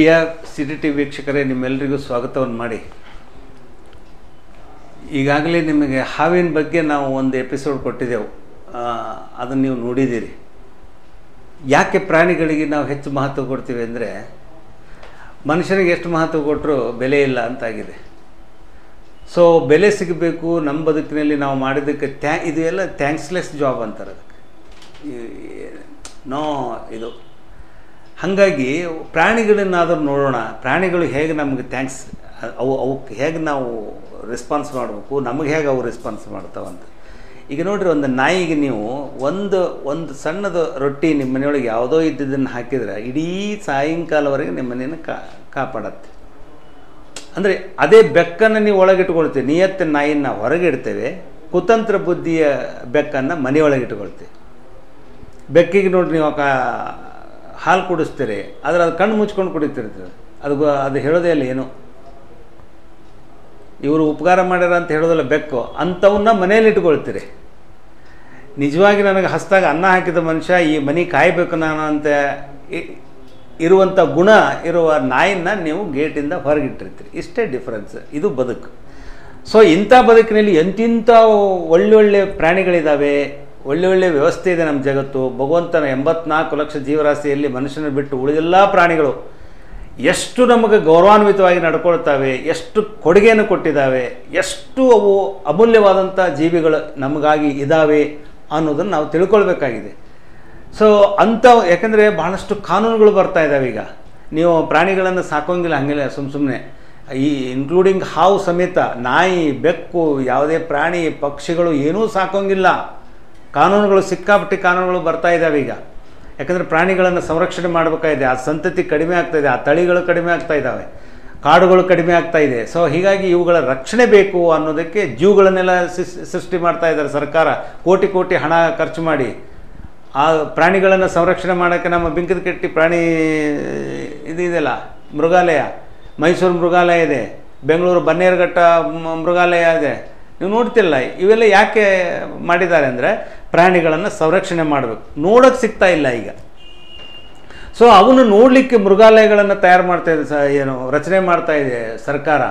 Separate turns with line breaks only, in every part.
ಪ್ರಿಯ city T ವೀಕ್ಷಕರೇ ನಿಮ್ಮೆಲ್ಲರಿಗೂ ಸ್ವಾಗತವನ್ನು ಮಾಡಿ. ಈಗಾಗಲೇ ನಿಮಗೆ ಹಾವಿನ ಬಗ್ಗೆ ನಾವು ಒಂದು ಎಪಿಸೋಡ್ ಕೊಟ್ಟಿದ್ದೆವು. ಅದನ್ನು ನೀವು ನೋಡಿದ್ದೀರಿ. ಯಾಕೆ ಪ್ರಾಣಿಗಳಿಗೆ ನಾವು ಹೆಚ್ಚು ಮಹತ್ವ ಕೊಡ್ತೀವಿ ಅಂದರೆ, ಮನುಷ್ಯನಿಗೆ ಎಷ್ಟು ಮಹತ್ವ ಕೊಟ್ಟರು ಬೆಲೆ ಇಲ್ಲ ಅಂತಾಗಿದೆ. ಸೊ ಬೆಲೆ ಸಿಗಬೇಕು, ನಮ್ಮ ಬದುಕಿನಲ್ಲಿ ನಾವು ಮಾಡಿದ್ದಕ್ಕೆ ಥ್ಯಾ ಇದು ಎಲ್ಲ ಥ್ಯಾಂಕ್ಸ್ಲೆಸ್ ಜಾಬ್ ಅಂತಾರೆ ಅದಕ್ಕೆ. ನೋ, ಇದು ಹಾಗಾಗಿ ಪ್ರಾಣಿಗಳನ್ನಾದರೂ ನೋಡೋಣ. ಪ್ರಾಣಿಗಳು ಹೇಗೆ ನಮಗೆ ಥ್ಯಾಂಕ್ಸ್ ಅವು ಅವಕ್ಕೆ ಹೇಗೆ ನಾವು ರೆಸ್ಪಾನ್ಸ್ ಮಾಡಬೇಕು, ನಮಗೆ ಹೇಗೆ ಅವು ರೆಸ್ಪಾನ್ಸ್ ಮಾಡ್ತಾವಂತ ಈಗ ನೋಡಿರಿ ಒಂದು ನಾಯಿಗೆ ನೀವು ಒಂದು ಒಂದು ಸಣ್ಣದ ರೊಟ್ಟಿ ನಿಮ್ಮ ಮನೆಯೊಳಗೆ ಯಾವುದೋ ಇದ್ದಿದ್ದನ್ನು ಹಾಕಿದ್ರೆ ಇಡೀ ಸಾಯಂಕಾಲವರೆಗೆ ನಿಮ್ಮ ಮನೆಯನ್ನು ಕಾ, ಕಾಪಾಡತ್ತೆ. ಅಂದರೆ ಅದೇ ಬೆಕ್ಕನ್ನು ನೀವು ಒಳಗಿಟ್ಕೊಳ್ತೀವಿ. ನಿಯತ್ತ ನಾಯಿನ ಹೊರಗೆ ಇಡ್ತೇವೆ, ಕುತಂತ್ರ ಬುದ್ಧಿಯ ಬೆಕ್ಕನ್ನು ಮನೆಯೊಳಗೆ ಇಟ್ಕೊಳ್ತೀವಿ. ಬೆಕ್ಕಿಗೆ ನೋಡಿ ನೀವು ಕಾ ಹಾಲು ಕುಡಿಸ್ತೀರಿ, ಆದರೆ ಅದು ಕಣ್ಣು ಮುಚ್ಕೊಂಡು ಕುಡಿತಿರ್ತೀರಿ. ಅದು ಅದು ಹೇಳೋದೇ ಇಲ್ಲ ಏನು. ಇವರು ಉಪಕಾರ ಮಾಡ್ಯಾರ ಅಂತ ಹೇಳೋದಲ್ಲ ಬೆಕ್ಕು. ಅಂಥವನ್ನ ಮನೇಲಿ ಇಟ್ಕೊಳ್ತೀರಿ. ನಿಜವಾಗಿ ನನಗೆ ಹಸ್ತಾಗ ಅನ್ನ ಹಾಕಿದ ಮನುಷ್ಯ, ಈ ಮನೆ ಕಾಯಬೇಕು ನಾನು ಅಂತ ಇರುವಂಥ ಗುಣ ಇರುವ ನಾಯಿನ ನೀವು ಗೇಟಿಂದ ಹೊರಗಿಟ್ಟಿರ್ತೀರಿ. ಇಷ್ಟೇ ಡಿಫ್ರೆನ್ಸ್. ಇದು ಬದುಕು. ಸೊ ಇಂಥ ಬದುಕಿನಲ್ಲಿ ಎಂತಿಂಥ ಒಳ್ಳೊಳ್ಳೆ ಪ್ರಾಣಿಗಳಿದ್ದಾವೆ ಒಳ್ಳೊಳ್ಳೆ ವ್ಯವಸ್ಥೆ ಇದೆ ನಮ್ಮ ಜಗತ್ತು. ಭಗವಂತನ ಎಂಬತ್ನಾಲ್ಕು ಲಕ್ಷ ಜೀವರಾಶಿಯಲ್ಲಿ ಮನುಷ್ಯನ ಬಿಟ್ಟು ಉಳಿದೆಲ್ಲ ಪ್ರಾಣಿಗಳು ಎಷ್ಟು ನಮಗೆ ಗೌರವಾನ್ವಿತವಾಗಿ ನಡ್ಕೊಳ್ತಾವೆ, ಎಷ್ಟು ಕೊಡುಗೆಯನ್ನು ಕೊಟ್ಟಿದ್ದಾವೆ, ಎಷ್ಟು ಅವು ಅಮೂಲ್ಯವಾದಂಥ ಜೀವಿಗಳು ನಮಗಾಗಿ ಇದ್ದಾವೆ ಅನ್ನೋದನ್ನು ನಾವು ತಿಳ್ಕೊಳ್ಬೇಕಾಗಿದೆ. ಸೊ ಅಂಥ ಯಾಕಂದರೆ ಬಹಳಷ್ಟು ಕಾನೂನುಗಳು ಬರ್ತಾ ಇದ್ದಾವೆ ಈಗ. ನೀವು ಪ್ರಾಣಿಗಳನ್ನು ಸಾಕೋಂಗಿಲ್ಲ, ಹಂಗಿಲ್ಲ ಸುಮ್ಮ ಸುಮ್ಮನೆ ಈ ಇನ್ಕ್ಲೂಡಿಂಗ್ ಹಾವು ಸಮೇತ ನಾಯಿ, ಬೆಕ್ಕು, ಯಾವುದೇ ಪ್ರಾಣಿ, ಪಕ್ಷಿಗಳು ಏನೂ ಸಾಕೋಂಗಿಲ್ಲ. ಕಾನೂನುಗಳು ಸಿಕ್ಕಾಪಟ್ಟಿ ಕಾನೂನುಗಳು ಬರ್ತಾ ಇದ್ದಾವೆ ಈಗ. ಯಾಕಂದರೆ ಪ್ರಾಣಿಗಳನ್ನು ಸಂರಕ್ಷಣೆ ಮಾಡಬೇಕಾಗಿದೆ ಆ ಸಂತತಿ ಕಡಿಮೆ ಆಗ್ತಾ ಇದೆ, ಆ ತಳಿಗಳು ಕಡಿಮೆ ಆಗ್ತಾ ಇದ್ದಾವೆ ಕಾಡುಗಳು ಕಡಿಮೆ ಆಗ್ತಾ ಇದೆ. ಸೊ ಹೀಗಾಗಿ ಇವುಗಳ ರಕ್ಷಣೆ ಬೇಕು ಅನ್ನೋದಕ್ಕೆ ಜೂಗಳನ್ನೆಲ್ಲ ಸೃಷ್ಟಿ ಮಾಡ್ತಾ ಇದ್ದಾರೆ ಸರ್ಕಾರ. ಕೋಟಿ ಕೋಟಿ ಹಣ ಖರ್ಚು ಮಾಡಿ. ಆ ಪ್ರಾಣಿಗಳನ್ನು ಸಂರಕ್ಷಣೆ ಮಾಡೋಕ್ಕೆ ನಮ್ಮ ಬಿಂಕದ ಕೆಟ್ಟಿ ಪ್ರಾಣಿ, ಇದು ಇದೆಯಲ್ಲ, ಮೃಗಾಲಯ, ಮೈಸೂರು ಮೃಗಾಲಯ ಇದೆ, ಬೆಂಗಳೂರು ಬನ್ನೇರುಘಟ್ಟ ಮೃಗಾಲಯ ಇದೆ. ನೀವು ನೋಡ್ತಿಲ್ಲ, ಇವೆಲ್ಲ ಯಾಕೆ ಮಾಡಿದ್ದಾರೆ ಅಂದರೆ ಪ್ರಾಣಿಗಳನ್ನು ಸಂರಕ್ಷಣೆ ಮಾಡಬೇಕು. ನೋಡೋಕೆ ಸಿಗ್ತಾ ಇಲ್ಲ ಈಗ. ಸೊ ಅವನು ನೋಡಲಿಕ್ಕೆ ಮೃಗಾಲಯಗಳನ್ನು ತಯಾರು ಮಾಡ್ತಾ ಇದೆ ಸ, ಏನು, ರಚನೆ ಮಾಡ್ತಾ ಇದೆ ಸರ್ಕಾರ.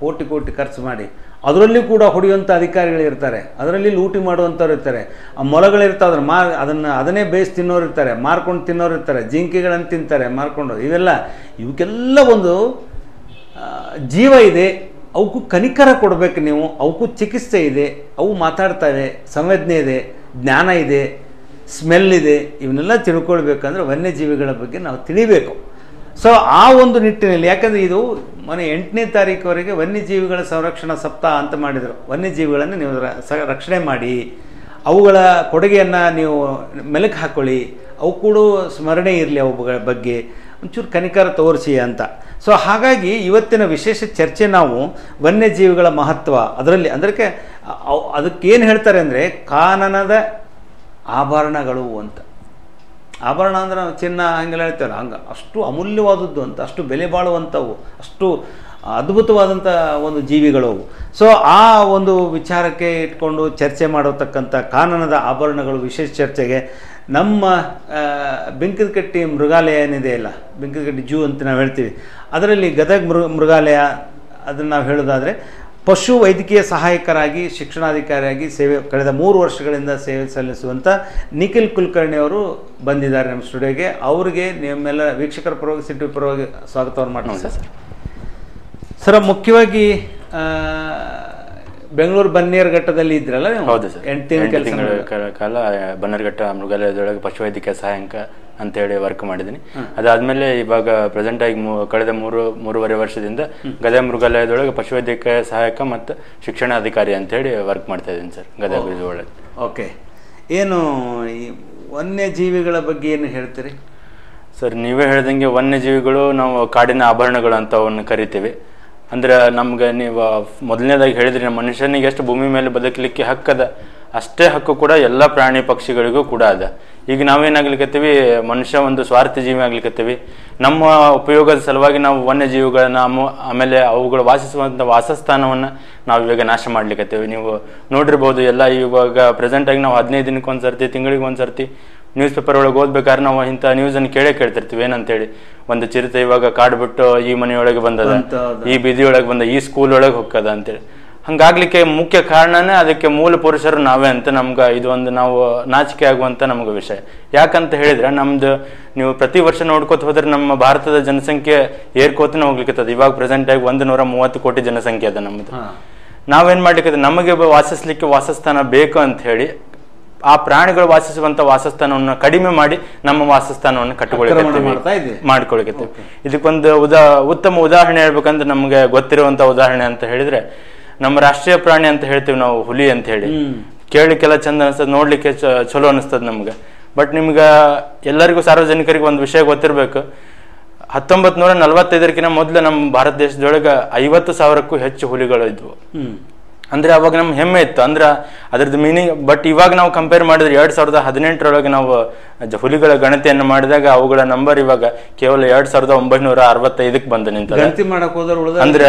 ಕೋಟಿ ಕೋಟಿ ಖರ್ಚು ಮಾಡಿ. ಅದರಲ್ಲಿ ಕೂಡ ಹೊಡೆಯುವಂಥ ಅಧಿಕಾರಿಗಳು ಇರ್ತಾರೆ. ಅದರಲ್ಲಿ ಲೂಟಿ ಮಾಡುವಂಥವ್ರು ಇರ್ತಾರೆ. ಆ ಮೊಲಗಳಿರ್ತಾವೆ ಮಾ, ಅದನ್ನು, ಅದನ್ನೇ ಬೇಯಿಸಿ ತಿನ್ನೋರು ಇರ್ತಾರೆ. ಮಾರ್ಕೊಂಡು ತಿನ್ನೋರು ಇರ್ತಾರೆ. ಜಿಂಕೆಗಳನ್ನು ತಿಂತಾರೆ ಮಾರ್ಕೊಂಡು. ಇವೆಲ್ಲ ಇವಕ್ಕೆಲ್ಲ ಒಂದು ಜೀವ ಇದೆ. ಅವಕ್ಕೂ ಕನಿಕರ ಕೊಡಬೇಕು ನೀವು ಅವಕ್ಕೂ ಚಿಕಿತ್ಸೆ ಇದೆ, ಅವು ಮಾತಾಡ್ತವೆ ಸಂವೇದನೆ ಇದೆ, ಜ್ಞಾನ ಇದೆ, ಸ್ಮೆಲ್ ಇದೆ, ಇವನ್ನೆಲ್ಲ ತಿಳ್ಕೊಳ್ಬೇಕಂದ್ರೆ ವನ್ಯಜೀವಿಗಳ ಬಗ್ಗೆ ನಾವು ತಿಳಿಬೇಕು. ಸೊ ಆ ಒಂದು ನಿಟ್ಟಿನಲ್ಲಿ, ಯಾಕಂದರೆ ಇದು ಮನೆ ಎಂಟನೇ ತಾರೀಕುವರೆಗೆ ವನ್ಯಜೀವಿಗಳ ಸಂರಕ್ಷಣಾ ಸಪ್ತಾಹ ಅಂತ ಮಾಡಿದರು. ವನ್ಯಜೀವಿಗಳನ್ನು ನೀವು ರಕ್ಷಣೆ ಮಾಡಿ, ಅವುಗಳ ಕೊಡುಗೆಯನ್ನು ನೀವು ಮೆಲುಕು ಹಾಕ್ಕೊಳ್ಳಿ ಅವು ಕೂಡ ಸ್ಮರಣೆ ಇರಲಿ ಅವುಗಳ ಬಗ್ಗೆ. ಒಂಚೂರು ಕನಿಕರ ತೋರಿಸಿ ಅಂತ. ಸೊ ಹಾಗಾಗಿ ಇವತ್ತಿನ ವಿಶೇಷ ಚರ್ಚೆ ನಾವು ವನ್ಯಜೀವಿಗಳ ಮಹತ್ವ ಅದರಲ್ಲಿ ಅದಕ್ಕೆ ಅದಕ್ಕೇನು ಹೇಳ್ತಾರೆ ಅಂದರೆ ಕಾನನದ ಆಭರಣಗಳು ಅಂತ. ಆಭರಣ ಅಂದ್ರೆ ನಾವು ಚಿನ್ನ ಹಂಗೆಲ್ಲ ಹೇಳ್ತೇವೆ ಹಂಗೆ ಅಷ್ಟು ಅಮೂಲ್ಯವಾದದ್ದು ಅಂತ, ಅಷ್ಟು ಬೆಲೆ ಬಾಳುವಂಥವು, ಅಷ್ಟು ಅದ್ಭುತವಾದಂಥ ಒಂದು ಜೀವಿಗಳು ಅವು. ಸೊ ಆ ಒಂದು ವಿಚಾರಕ್ಕೆ ಇಟ್ಕೊಂಡು ಚರ್ಚೆ ಮಾಡತಕ್ಕಂಥ ಕಾನನದ ಆಭರಣಗಳು ವಿಶೇಷ ಚರ್ಚೆಗೆ ನಮ್ಮ ಬೆಂಕದಕಟ್ಟಿ ಮೃಗಾಲಯ ಏನಿದೆ ಅಲ್ಲ ಬೆಂಕದಕಟ್ಟಿ ಜೂ ಅಂತ ನಾವು ಹೇಳ್ತೀವಿ. ಅದರಲ್ಲಿ ಗದಗ ಮೃ ಮೃಗಾಲಯ ಅದನ್ನು ನಾವು ಹೇಳೋದಾದರೆ ಪಶು ವೈದ್ಯಕೀಯ ಸಹಾಯಕರಾಗಿ ಶಿಕ್ಷಣಾಧಿಕಾರಿಯಾಗಿ ಸೇವೆ ಕಳೆದ ಮೂರು ವರ್ಷಗಳಿಂದ ಸೇವೆ ಸಲ್ಲಿಸುವಂಥ ನಿಖಿಲ್ ಕುಲಕರ್ಣಿ ಅವರು ಬಂದಿದ್ದಾರೆ ನಮ್ಮ ಸ್ಟುಡಿಯೋಗೆ. ಅವರಿಗೆ ನಿಮ್ಮೆಲ್ಲ ವೀಕ್ಷಕರ ಪರವಾಗಿ ಸಿಟಿ ಪರವಾಗಿ ಸ್ವಾಗತವನ್ನು ಮಾಡ್ತೀವಿ. ಸರ್. ಸರ್ ಮುಖ್ಯವಾಗಿ ಬೆಂಗಳೂರು ಬನ್ನೇರುಘಟ್ಟದಲ್ಲಿ ಇದ್ರಲ್ಲ
ಹೌದು ಸರ್.
ಎಂಟು ತಿಂಗಳ ಕೆಲಸ
ಕಾಲ- ಬನ್ನರ್ಘಟ್ಟ ಮೃಗಾಲಯದೊಳಗೆ ಪಶುವೈದ್ಯಕೀಯ ಸಹಾಯಕ ಅಂತೇಳಿ ವರ್ಕ್ ಮಾಡಿದ್ದೀನಿ. ಅದಾದ್ಮೇಲೆ ಇವಾಗ ಪ್ರೆಸೆಂಟ್ ಆಗಿ ಕಳೆದ ಮೂರು ಮೂರುವರೆ ವರ್ಷದಿಂದ ಗದಗ ಮೃಗಾಲಯದೊಳಗೆ ಪಶುವೈದ್ಯಕೀಯ ಸಹಾಯಕ ಮತ್ತು ಶಿಕ್ಷಣ ಅಧಿಕಾರಿ ಅಂತೇಳಿ ವರ್ಕ್ ಮಾಡ್ತಾ ಇದ್ದೀನಿ ಸರ್ ಗದಗ ಒಳಗೆ.
ಓಕೆ. ಏನು ಈ ವನ್ಯಜೀವಿಗಳ ಬಗ್ಗೆ ಏನು ಹೇಳ್ತೀರಿ?
ಸರ್ ನೀವೇ ಹೇಳ್ದಂಗೆ ವನ್ಯಜೀವಿಗಳು ನಾವು ಕಾಡಿನ ಆಭರಣಗಳು ಅಂತ ಅವನ್ನು ಕರಿತೀವಿ. ಅಂದ್ರೆ ನಮ್ಗೆ ನೀವು ಮೊದಲನೇದಾಗಿ ಹೇಳಿದ್ರಿ ಮನುಷ್ಯನಿಗೆ ಎಷ್ಟು ಭೂಮಿ ಮೇಲೆ ಬದುಕಲಿಕ್ಕೆ ಹಕ್ಕದ, ಅಷ್ಟೇ ಹಕ್ಕು ಕೂಡ ಎಲ್ಲ ಪ್ರಾಣಿ ಪಕ್ಷಿಗಳಿಗೂ ಕೂಡ ಅದ. ಈಗ ನಾವೇನಾಗ್ಲಿಕ್ಕತ್ತೀವಿ ಮನುಷ್ಯ ಒಂದು ಸ್ವಾರ್ಥ ಜೀವಿ ಆಗ್ಲಿಕತ್ತೀವಿ. ನಮ್ಮ ಉಪಯೋಗದ ಸಲುವಾಗಿ ನಾವು ವನ್ಯಜೀವಿಗಳನ್ನ ಆಮೇಲೆ ಅವುಗಳು ವಾಸಿಸುವಂಥ ವಾಸಸ್ಥಾನವನ್ನ ನಾವು ಇವಾಗ ನಾಶ ಮಾಡ್ಲಿಕತ್ತೀವಿ. ನೀವು ನೋಡಿರ್ಬೋದು, ಎಲ್ಲ ಇವಾಗ ಪ್ರೆಸೆಂಟ್ ಆಗಿ ನಾವು ಹದಿನೈದು ದಿನಕ್ಕೆ ಒಂದ್ಸರ್ತಿ ತಿಂಗಳಿಗೆ ಒಂದ್ಸರ್ತಿ ನ್ಯೂಸ್ ಪೇಪರ್ ಒಳಗೆ ಓದ್ಬೇಕಾದ್ರೆ ನಾವು ಇಂಥ ನ್ಯೂಸನ್ನು ಕೇಳೇ ಕೇಳ್ತಿರ್ತೀವಿ. ಏನಂತೇಳಿ? ಒಂದು ಚಿರತೆ ಇವಾಗ ಕಾಡು ಬಿಟ್ಟು ಈ ಮನೆಯೊಳಗೆ ಬಂದದ. ಈ ಬೀದಿಯೊಳಗೆ ಬಂದ ಈ ಸ್ಕೂಲ್ ಒಳಗೆ ಅಂತ ಅಂತೇಳಿ. ಹಂಗಾಗ್ಲಿಕ್ಕೆ ಮುಖ್ಯ ಕಾರಣನೇ ಅದಕ್ಕೆ ಮೂಲ ಪುರುಷರು ನಾವೇ ಅಂತ ನಮ್ಗೆ ಇದು ಒಂದು ನಾವು ನಾಚಿಕೆ ಆಗುವಂತ ನಮ್ಗೆ ವಿಷಯ. ಯಾಕಂತ ಹೇಳಿದ್ರೆ ನಮ್ದು ನೀವು ಪ್ರತಿ ವರ್ಷ ನೋಡ್ಕೋತ ಹೋದ್ರೆ ನಮ್ಮ ಭಾರತದ ಜನಸಂಖ್ಯೆ ಏರ್ಕೋತನೇ ಹೋಗ್ಲಿಕ್ಕೆ ಇವಾಗ ಪ್ರೆಸೆಂಟ್ ಆಗಿ ಒಂದು ನೂರ ಮೂವತ್ತು ಕೋಟಿ ಜನಸಂಖ್ಯೆ ಅದ ನಮ್ದು. ನಾವೇನ್ ಮಾಡ್ಲಿಕ್ಕೆ ನಮಗೆ ವಾಸಿಸ್ಲಿಕ್ಕೆ ವಾಸಸ್ಥಾನ ಬೇಕು ಅಂತ ಹೇಳಿ ಆ ಪ್ರಾಣಿಗಳು ವಾಸಿಸುವಂತ ವಾಸಸ್ಥಾನವನ್ನು ಕಡಿಮೆ ಮಾಡಿ ನಮ್ಮ ವಾಸಸ್ಥಾನವನ್ನು
ಕಟ್ಟಿಕೊಳ್ಳಿ ಇದ್ದೀವಿ.
ಇದಕ್ಕೊಂದು ಉದಾ ಉತ್ತಮ ಉದಾಹರಣೆ ಹೇಳ್ಬೇಕಂದ್ರೆ ನಮ್ಗೆ ಗೊತ್ತಿರುವಂತ ಉದಾಹರಣೆ ಅಂತ ಹೇಳಿದ್ರೆ ನಮ್ಮ ರಾಷ್ಟ್ರೀಯ ಪ್ರಾಣಿ ಅಂತ ಹೇಳ್ತೀವಿ ನಾವು ಹುಲಿ ಅಂತ ಹೇಳಿ. ಕೇಳಲಿಕ್ಕೆಲ್ಲ ಚಂದ ಅನಿಸ್ತದೆ ನೋಡ್ಲಿಕ್ಕೆ ಚಲೋ ಅನಿಸ್ತದೆ ನಮ್ಗೆ. ಬಟ್ ನಿಮ್ಗೆ ಎಲ್ಲರಿಗೂ ಸಾರ್ವಜನಿಕರಿಗೆ ಒಂದು ವಿಷಯ ಗೊತ್ತಿರಬೇಕು. ಹತ್ತೊಂಬತ್ ನೂರ ನಲವತ್ತೈದರಕಿಂತ ಮೊದಲು ನಮ್ಮ ಭಾರತ ದೇಶದೊಳಗೆ ಐವತ್ತು ಸಾವಿರಕ್ಕೂ ಹೆಚ್ಚು ಹುಲಿಗಳು ಇದ್ವು. ಅಂದ್ರೆ ಅವಾಗ ನಮ್ಮ ಹೆಮ್ಮೆ ಇತ್ತು. ಅಂದ್ರೆ ಅದ್ರದ್ದು ಮೀನಿಂಗ್ ಬಟ್ ಇವಾಗ ನಾವು ಕಂಪೇರ್ ಮಾಡಿದ್ರೆ ಎರಡ್ ಸಾವಿರದ ಹದಿನೆಂಟರೊಳಗೆ ನಾವು ಹುಲಿಗಳ ಗಣತಿಯನ್ನು ಮಾಡಿದಾಗ ಅವುಗಳ ನಂಬರ್ ಇವಾಗ ಕೇವಲ ಎರಡ್ ಸಾವಿರದ ಒಂಬೈನೂರ ಅರವತ್ತೈದಕ್ಕೆ ಬಂದು ನಿಂತ
ಗಣತಿ ಮಾಡಕ್ಕೆ ಹೋದ್ರೆ
ಅಂದ್ರೆ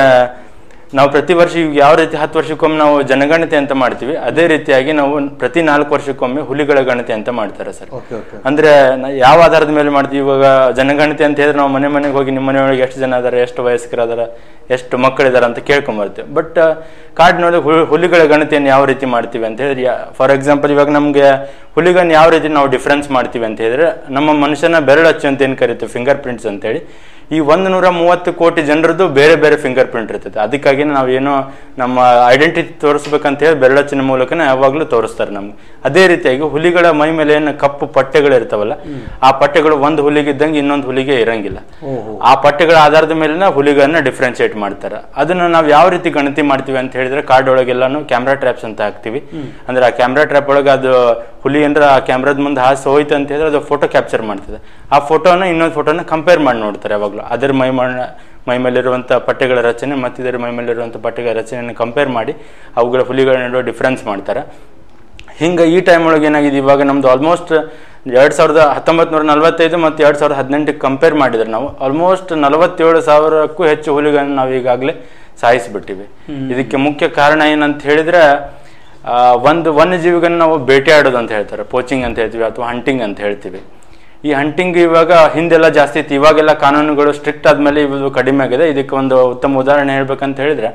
ನಾವು ಪ್ರತಿ ವರ್ಷ ಈಗ ಯಾವ ರೀತಿ ಹತ್ತು ವರ್ಷಕ್ಕೊಮ್ಮೆ ನಾವು ಜನಗಣತಿ ಅಂತ ಮಾಡ್ತೀವಿ ಅದೇ ರೀತಿಯಾಗಿ ನಾವು ಪ್ರತಿ ನಾಲ್ಕು ವರ್ಷಕ್ಕೊಮ್ಮೆ ಹುಲಿಗಳ ಗಣತಿ ಅಂತ ಮಾಡ್ತಾರೆ ಸರ್. ಅಂದ್ರೆ ಯಾವ ಆಧಾರದ ಮೇಲೆ ಮಾಡ್ತೀವಿ? ಇವಾಗ ಜನಗಣತಿ ಅಂತ ಹೇಳಿದ್ರೆ ನಾವು ಮನೆ ಮನೆಗೆ ಹೋಗಿ ನಿಮ್ಮ ಮನೆಯೊಳಗೆ ಎಷ್ಟು ಜನ ಅದಾರ ಎಷ್ಟು ವಯಸ್ಕರ ಅದಾರ ಎಷ್ಟು ಮಕ್ಕಳಿದಾರ ಅಂತ ಕೇಳ್ಕೊಂಬರ್ತೀವಿ ಬಟ್ ಕಾಡಿನೊಳಗೆ ಹುಲಿಗಳ ಗಣತಿಯನ್ನು ಯಾವ ರೀತಿ ಮಾಡ್ತೀವಿ ಅಂತ ಹೇಳಿದ್ರೆ ಫಾರ್ ಎಕ್ಸಾಂಪಲ್ ಇವಾಗ ನಮ್ಗೆ ಹುಲಿಗನ್ ಯಾವ ರೀತಿ ನಾವು ಡಿಫ್ರೆನ್ಸ್ ಮಾಡ್ತೀವಿ ಅಂತ ಹೇಳಿದ್ರೆ ನಮ್ಮ ಮನುಷ್ಯನ ಬೆರಳಚ್ಚು ಅಂತ ಏನು ಕರಿತೀವಿ ಫಿಂಗರ್ ಪ್ರಿಂಟ್ಸ್ ಅಂತೇಳಿ ಈ ಒಂದು ನೂರ ಮೂವತ್ತು ಕೋಟಿ ಜನರದ್ದು ಬೇರೆ ಬೇರೆ ಫಿಂಗರ್ ಪ್ರಿಂಟ್ ಇರ್ತದೆ ಅದಕ್ಕಾಗಿ ನಾವು ಏನೋ ನಮ್ಮ ಐಡೆಂಟಿಟಿ ತೋರಿಸ್ಬೇಕಂತ ಹೇಳಿ ಬೆರಳಚ್ಚಿನ ಮೂಲಕನೇ ಯಾವಾಗಲೂ ತೋರಿಸ್ತಾರೆ ನಮ್ಗೆ. ಅದೇ ರೀತಿಯಾಗಿ ಹುಲಿಗಳ ಮೈ ಮೇಲೆ ಏನು ಕಪ್ಪು ಪಟ್ಟೆಗಳು ಇರ್ತಾವಲ್ಲ ಆ ಪಟ್ಟೆಗಳು ಒಂದು ಹುಲಿಗೆ ಇದ್ದಂಗೆ ಇನ್ನೊಂದು ಹುಲಿಗೆ ಇರಂಗಿಲ್ಲ. ಆ ಪಟ್ಟೆಗಳ ಆಧಾರದ ಮೇಲೆ ಹುಲಿಗಳನ್ನ ಡಿಫ್ರೆನ್ಶಿಯೇಟ್ ಮಾಡ್ತಾರೆ. ಅದನ್ನ ನಾವು ಯಾವ ರೀತಿ ಗಣತಿ ಮಾಡ್ತೀವಿ ಅಂತ ಹೇಳಿದ್ರೆ ಕಾರ್ಡ್ ಒಳಗೆಲ್ಲಾನು ಕ್ಯಾಮ್ರಾ ಟ್ರ್ಯಾಪ್ಸ್ ಅಂತ ಹಾಕ್ತಿವಿ. ಅಂದ್ರೆ ಆ ಕ್ಯಾಮ್ರಾ ಟ್ರ್ಯಾಪ್ ಒಳಗೆ ಅದು ಹುಲಿ ಅಂದ್ರೆ ಆ ಕ್ಯಾಮ್ರಾದ ಮುಂದೆ ಹಾಸು ಹೋಯ್ತು ಅಂತ ಹೇಳಿದ್ರೆ ಅದು ಫೋಟೋ ಕ್ಯಾಪ್ಚರ್ ಮಾಡ್ತದೆ. ಆ ಫೋಟೋನ ಇನ್ನೊಂದು ಫೋಟೋನ ಕಂಪೇರ್ ಮಾಡಿ ನೋಡ್ತಾರೆ ಯಾವಾಗಲೂ. ಅದರ ಮೈ ಮೈ ಮೇಲಿರುವಂಥ ಪಟ್ಟೆಗಳ ರಚನೆ ಮತ್ತು ಇದರ ಮೈ ಮೇಲಿರುವಂಥ ಪಟ್ಟೆಗಳ ರಚನೆಯನ್ನು ಕಂಪೇರ್ ಮಾಡಿ ಅವುಗಳ ಹುಲಿಗಳ ನಡುವೆ ಡಿಫ್ರೆನ್ಸ್ ಮಾಡ್ತಾರೆ. ಹಿಂಗೆ ಈ ಟೈಮ್ ಒಳಗೆ ಏನಾಗಿದೆ? ಇವಾಗ ನಮ್ದು ಆಲ್ಮೋಸ್ಟ್ ಎರಡ್ ಸಾವಿರದ ಹತ್ತೊಂಬತ್ತು ನೂರ ನಲವತ್ತೈದು ಮತ್ತು ಎರಡು ಸಾವಿರದ ಹದಿನೆಂಟಕ್ಕೆ ಕಂಪೇರ್ ಮಾಡಿದ್ರೆ ನಾವು ಆಲ್ಮೋಸ್ಟ್ ನಲವತ್ತೇಳು ಸಾವಿರಕ್ಕೂ ಹೆಚ್ಚು ಹುಲಿಗಳನ್ನು ನಾವು ಈಗಾಗಲೇ ಸಾಯಿಸಿಬಿಟ್ಟಿವಿ ಇದಕ್ಕೆ ಮುಖ್ಯ ಕಾರಣ ಏನಂತ ಹೇಳಿದ್ರೆ ಒಂದು ವನ್ಯಜೀವಿಗಳನ್ನ ನಾವು ಬೇಟೆಯಾಡೋದು ಅಂತ ಹೇಳ್ತಾರೆ ಪೋಚಿಂಗ್ ಅಂತ ಹೇಳ್ತೀವಿ ಅಥವಾ ಹಂಟಿಂಗ್ ಅಂತ ಹೇಳ್ತೀವಿ. ಈ ಹಂಟಿಂಗ್ ಇವಾಗ ಹಿಂದೆಲ್ಲ ಜಾಸ್ತಿ ಇತ್ತು. ಇವಾಗೆಲ್ಲ ಕಾನೂನುಗಳು ಸ್ಟ್ರಿಕ್ಟ್ ಆದ್ಮೇಲೆ ಇವು ಕಡಿಮೆ ಆಗಿದೆ. ಇದಕ್ಕೆ ಒಂದು ಉತ್ತಮ ಉದಾಹರಣೆ ಹೇಳ್ಬೇಕಂತ ಹೇಳಿದ್ರೆ,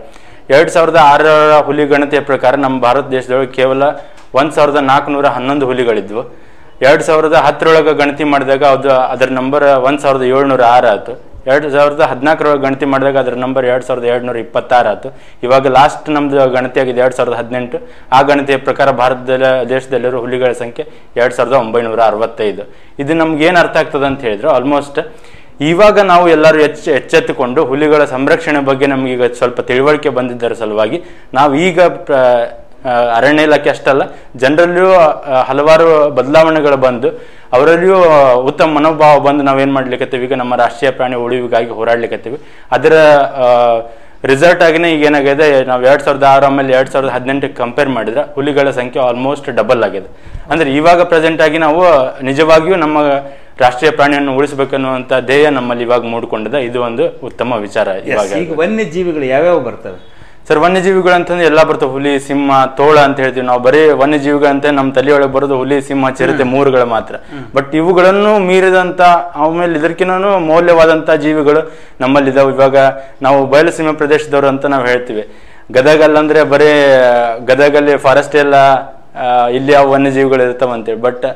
ಎರಡು ಸಾವಿರದ ಆರರ ಹುಲಿ ಗಣತಿಯ ಪ್ರಕಾರ ನಮ್ಮ ಭಾರತ ದೇಶದೊಳಗೆ ಕೇವಲ ಒಂದು ಸಾವಿರದ ನಾಲ್ಕುನೂರ ಹನ್ನೊಂದು ಹುಲಿಗಳಿದ್ವು. ಎರಡು ಸಾವಿರದ ಹತ್ತರೊಳಗೆ ಗಣತಿ ಮಾಡಿದಾಗ ಅದು ಅದರ ನಂಬರ್ ಒಂದು ಸಾವಿರದ ಏಳ್ನೂರ ಆರು ಆಯ್ತು. ಎರಡ್ ಸಾವಿರದ ಹದಿನಾಲ್ಕರೊಳಗೆ ಗಣತಿ ಮಾಡಿದಾಗ ಅದರ ನಂಬರ್ ಎರಡು ಸಾವಿರದ ಎರಡುನೂರ ಇಪ್ಪತ್ತಾರು ಆಯ್ತು. ಇವಾಗ ಲಾಸ್ಟ್ ನಮ್ಮದು ಗಣತಿ ಆಗಿದೆ ಎರಡು ಸಾವಿರದ ಹದಿನೆಂಟು. ಆ ಗಣತಿಯ ಪ್ರಕಾರ ಭಾರತದ ದೇಶದಲ್ಲಿರೋ ಹುಲಿಗಳ ಸಂಖ್ಯೆ ಎರಡು ಸಾವಿರದ ಒಂಬೈನೂರ ಅರವತ್ತೈದು. ಇದು ನಮ್ಗೆ ಏನು ಅರ್ಥ ಆಗ್ತದೆ ಅಂತ ಹೇಳಿದ್ರು ಆಲ್ಮೋಸ್ಟ್ ಇವಾಗ ನಾವು ಎಲ್ಲರೂ ಎಚ್ಚ ಎಚ್ಚೆತ್ತುಕೊಂಡು ಹುಲಿಗಳ ಸಂರಕ್ಷಣೆ ಬಗ್ಗೆ ನಮಗೀಗ ಸ್ವಲ್ಪ ತಿಳುವಳಿಕೆ ಬಂದಿದ್ದರ ಸಲುವಾಗಿ ನಾವು ಈಗ ಅರಣ್ಯ ಇಲಾಖೆ ಅಷ್ಟಲ್ಲ ಜನರಲ್ಲಿಯೂ ಆ, ಹಲವಾರು ಬದಲಾವಣೆಗಳು ಬಂದು ಅವರಲ್ಲಿಯೂ ಉತ್ತಮ ಮನೋಭಾವ ಬಂದು ನಾವೇನು ಮಾಡ್ಲಿಕ್ಕತ್ತೀವಿ ಈಗ ನಮ್ಮ ರಾಷ್ಟ್ರೀಯ ಪ್ರಾಣಿ ಉಳಿವಿಗಾಗಿ ಹೋರಾಡ್ಲಿಕ್ಕತ್ತೀವಿ ಅದರ ರಿಸಲ್ಟ್ ಆಗಿನ ಈಗ ಏನಾಗಿದೆ? ನಾವು ಎರಡು ಸಾವಿರದ ಆರು ಆಮೇಲೆ ಎರಡು ಸಾವಿರದ ಹದಿನೆಂಟಕ್ಕೆ ಕಂಪೇರ್ ಮಾಡಿದ್ರೆ ಹುಲಿಗಳ ಸಂಖ್ಯೆ ಆಲ್ಮೋಸ್ಟ್ ಡಬಲ್ ಆಗಿದೆ. ಅಂದರೆ ಇವಾಗ ಪ್ರೆಸೆಂಟ್ ಆಗಿ ನಾವು ನಿಜವಾಗಿಯೂ ನಮ್ಮ ರಾಷ್ಟ್ರೀಯ ಪ್ರಾಣಿಯನ್ನು ಉಳಿಸಬೇಕನ್ನುವಂಥ ಧ್ಯೇಯ ನಮ್ಮಲ್ಲಿ ಇವಾಗ ಮೂಡಿಕೊಂಡಿದೆ. ಇದು ಒಂದು ಉತ್ತಮ ವಿಚಾರ ಇವಾಗ.
ಈಗ ವನ್ಯಜೀವಿಗಳು ಯಾವ್ಯಾವ ಬರ್ತವೆ?
ಸರ್ ವನ್ಯಜೀವಿಗಳು ಅಂತಂದ್ರೆ ಎಲ್ಲ ಬರ್ತವೆ ಹುಲಿ ಸಿಂಹ ತೋಳ ಅಂತ ಹೇಳ್ತೀವಿ ನಾವು. ಬರೀ ವನ್ಯಜೀವಿಗಳಂತೆ ನಮ್ಮ ತಲೆಯೊಳಗೆ ಬರೋದು ಹುಲಿ ಸಿಂಹ ಚಿರತೆ ಮೂರುಗಳು ಮಾತ್ರ. ಬಟ್ ಇವುಗಳನ್ನು ಮೀರಿದಂತ ಆಮೇಲೆ ಇದಕ್ಕಿನ್ನೂ ಮೌಲ್ಯವಾದಂತ ಜೀವಿಗಳು ನಮ್ಮಲ್ಲಿದ್ದಾವೆ ಇವಾಗ ನಾವು ಬಯಲು ಸೀಮೆ ಪ್ರದೇಶದವರು ಅಂತ ನಾವು ಹೇಳ್ತೀವಿ. ಗದಗಲ್ಲಂದ್ರೆ ಬರೀ ಗದಗಲ್ಲಿ ಫಾರೆಸ್ಟ್ ಎಲ್ಲ ಇಲ್ಲಿ ಯಾವ ವನ್ಯಜೀವಿಗಳು ಇರ್ತಾವಂತೇಳಿ ಬಟ್